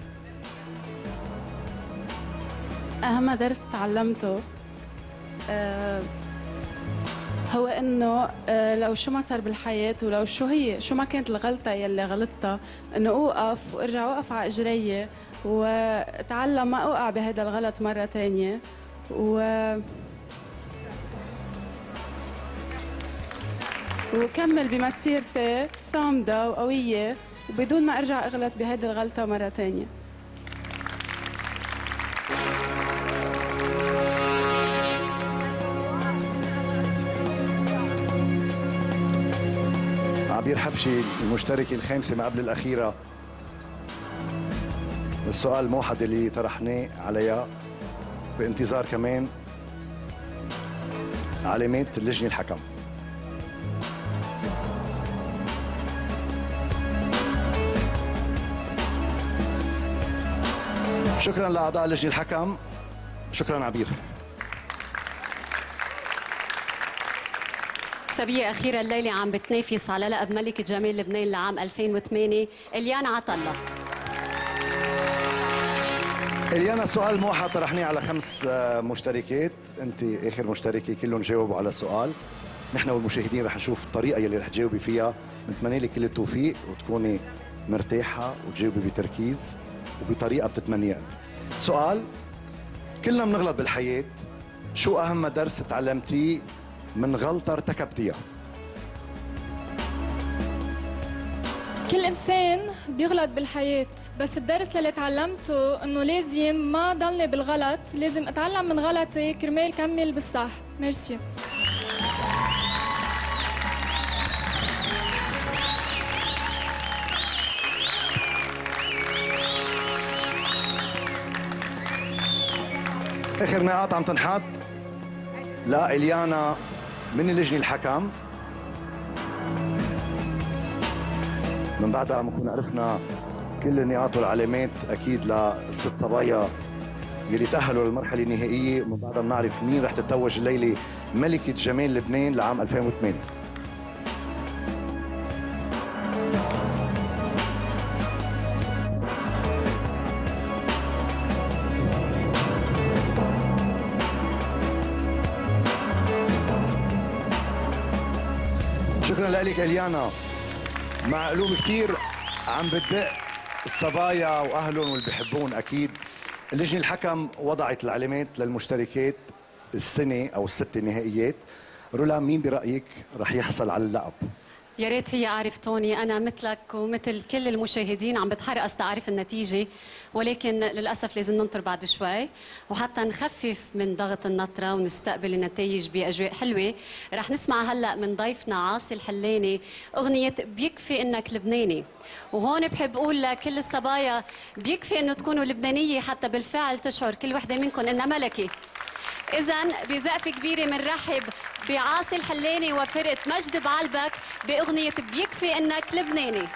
أهم درس تعلمته آه، هو إنه آه، لو شو ما صار بالحياة ولو شو هي شو ما كانت الغلطة يلي غلطتها إنه أوقف وإرجع أوقف على إجري واتعلم ما أوقع بهذا الغلط مرة ثانية و وكمل بمسيرتي صامده وقوية وبدون ما أرجع أغلط بهذه الغلطة مرة ثانية عبير حبشي المشتركة الخامسة ما قبل الأخيرة. السؤال الموحد اللي طرحناه عليها بانتظار كمان علامات اللجنة الحكم. شكرا لأعضاء لجنة الحكم. شكرا عبير. صبية أخيرة الليلة عم بتنافس على لقب ملكة جمال لبنان لعام 2008 إليانا عطلة إليانا سؤال موحى طرحناه على خمس آه، مشتركات. أنت آخر مشتركة كلهم جاوبوا على السؤال نحن والمشاهدين رح نشوف الطريقة يلي رح تجاوبي فيها. بنتمنى لك كل التوفيق وتكوني مرتاحة وتجاوبي بتركيز وبطريقة بتتمنيها. سؤال كلنا بنغلط بالحياة. شو أهم درس تعلمتيه من غلطه ارتكبتيها كل إنسان بيغلط بالحياة بس الدرس اللي تعلمته إنه لازم ما ضلني بالغلط لازم أتعلم من غلطي كرمال كمل بالصح. ميرسي. آخر نقاط عم تنحط. لا إليانا. من اللجنه الحكم. من بعدها بنكون عرفنا كل النقاط والعلامات أكيد للست صبايا يلي تأهلوا للمرحلة النهائية. ومن بعدها بنعرف مين رح تتوج الليلة ملكة جمال لبنان لعام 2008 لك اليانا مع قلوب كثير عم بتدق الصبايا وأهلهم واللي بحبون أكيد. اللجنه الحكم وضعت العلامات للمشتركات السنة أو الست نهائيات. رولا مين برأيك رح يحصل على اللقب؟ يا ريت فيي اعرف توني أنا مثلك ومثل كل المشاهدين عم بتحرق أستعرف النتيجة ولكن للأسف لازم ننطر بعد شوي. وحتى نخفف من ضغط النطرة ونستقبل النتائج بأجواء حلوة. رح نسمع هلأ من ضيفنا عاصي الحلاني أغنية بيكفي إنك لبناني. وهون بحب أقول لكل الصبايا بيكفي إنه تكونوا لبنانية حتى بالفعل تشعر كل وحدة منكم إنها ملكة. إذا بزقفة كبيرة بنرحب بعاصي الحلاني وفرقة مجد بعلبك بأغنية بيكفي إنك لبناني.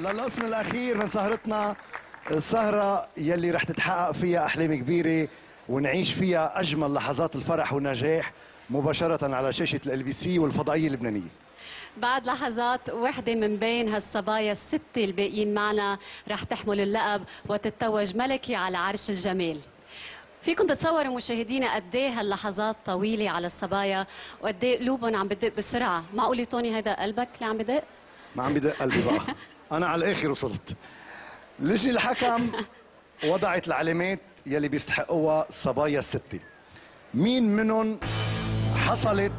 للقسم الأخير من سهرتنا السهرة يلي رح تتحقق فيها احلام كبيرة ونعيش فيها أجمل لحظات الفرح والنجاح مباشرة على شاشة ال بي سي والفضائية اللبنانية. بعد لحظات وحدة من بين هالصبايا الستة الباقيين معنا رح تحمل اللقب وتتوج ملكي على عرش الجمال. فيكم تتصوروا مشاهدينا قد إيه هاللحظات طويلة على الصبايا وقد إيه قلوبهم عم بدق بسرعة. معقول توني هذا قلبك اللي عم بدق؟ ما عم بدق قلبي بقى. (laughs) أنا على الآخر وصلت. لجنة الحكم (laughs) وضعت العلامات يلي بيستحقوها الصبايا الستة. مين منهم حصلت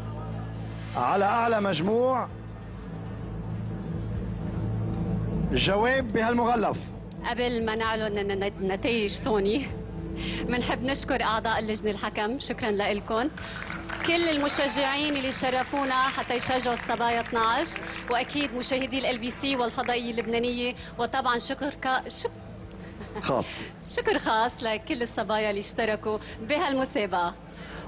على أعلى مجموع؟ جواب بهالمغلف. قبل ما نعلن الن- النتائج توني بنحب نشكر أعضاء اللجنة الحكم. شكرا لكم كل المشجعين اللي شرفونا حتى يشجعوا الصبايا 12 وأكيد مشاهدي ال بي سي والفضائية اللبنانية وطبعا شكر كا... شك... خاص. (laughs) شكر خاص لكل الصبايا اللي اشتركوا بهالمسابقة.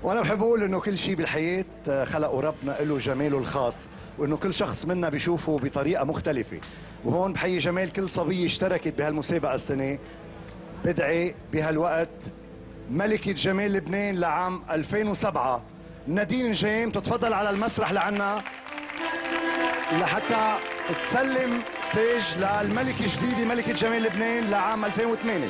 وأنا بحب أقول إنه كل شيء بالحياة خلقه ربنا له جماله الخاص وإنه كل شخص منا بيشوفه بطريقة مختلفة. وهون بحيي جمال كل صبية اشتركت بهالمسابقة السنة بدعي بهالوقت ملكة جمال لبنان لعام 2007 نادين جيم تتفضل على المسرح لعنا. لحتى تسلم تاج للملكة الجديدة ملكة جمال لبنان لعام 2008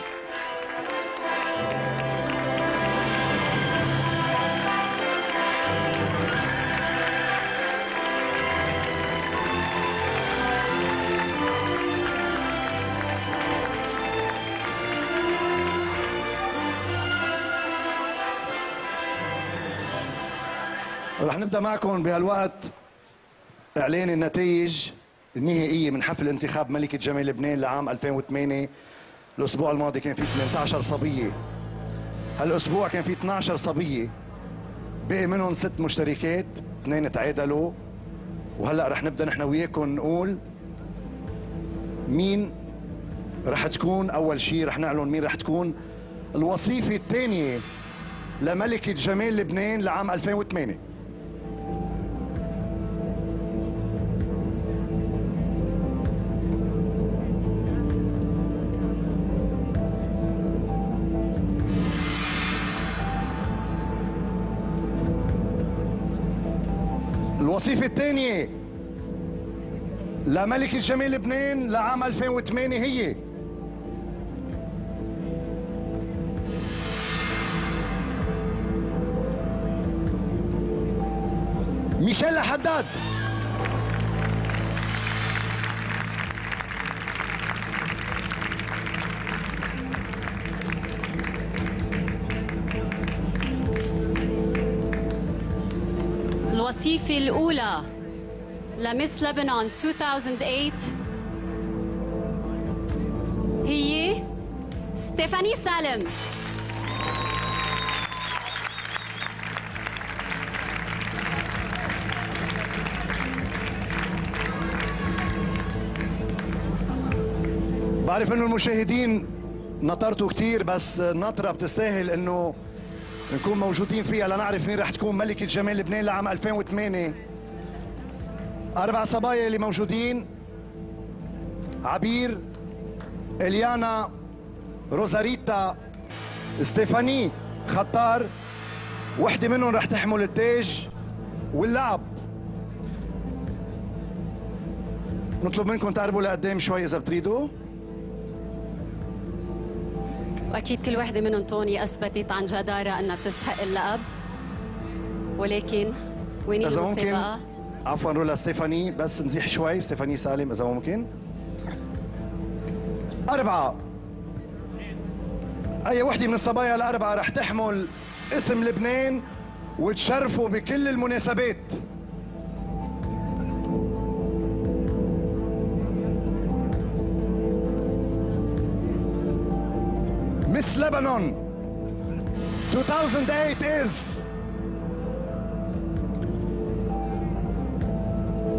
رح نبدأ معكم بهالوقت إعلان النتائج النهائية من حفل انتخاب ملكة جمال لبنان لعام 2008 الأسبوع الماضي كان في 18 صبية. هالأسبوع كان في 12 صبية. بقي منهم ست مشتركات اثنين تعادلوا. وهلأ رح نبدأ نحن وياكم نقول مين رح تكون أول شيء رح نعلن مين رح تكون الوظيفه الثانية لملكة جمال لبنان لعام 2008 الوظيفة الثانية لملكة جمال لبنان لعام 2008 هي. ميشيل حداد. الوظيفة الأولى لمس لبنان 2008 هي ستيفاني سالم. بعرف إنه المشاهدين نطرتوا كتير بس النطرة بتستاهل إنه نكون موجودين فيها لنعرف مين رح تكون ملكة جمال لبنان لعام 2008 أربع صبايا اللي موجودين. عبير إليانا روزاريتا ستيفاني خطار. وحدة منهم رح تحمل التاج واللعب. نطلب منكم تقربوا لقدام شوي إذا بتريدوا. وأكيد كل وحده منهم توني أثبتت عن جدارة إنها بتستحق اللقب. ولكن وين إذا ممكن عفوا رولا ستيفاني بس نزيح شوي. ستيفاني سالم إذا ممكن. أربعة. أي وحدة من الصبايا الأربعة رح تحمل اسم لبنان وتشرفوا بكل المناسبات. لبنان 2008 is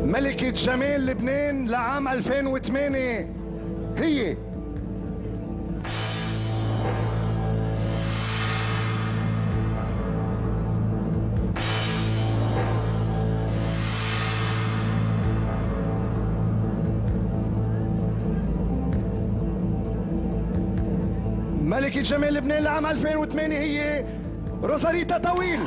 ملكة جمال لبنان لعام 2008 هي ملكة جمال لبنان لعام 2008 هي روزاريتا طويل.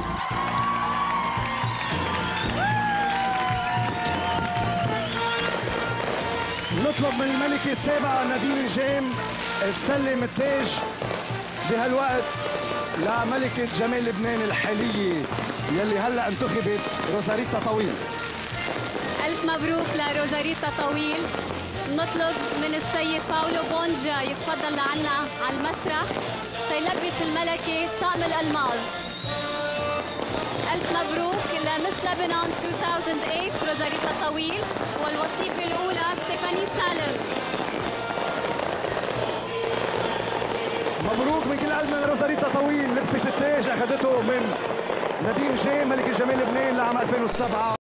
نطلب من الملكة السابقة نادين جيم تسلم التاج بهالوقت لملكة جمال لبنان الحالية يلي هلا انتخبت روزاريتا طويل. ألف مبروك لروزاريتا طويل. نطلب من السيد باولو بونجا. يتفضل لعنا على المسرح. تيلبس الملكة طقم الألماظ ألف مبروك لمس لبنان 2008 روزاريتا طويل. والوصيفة الأولى ستيفاني سالم. مبروك من كل قلبنا لروزاريتا طويل. لبست التاج أخذته من نادين جيم ملكة جمال لبنان لعام 2007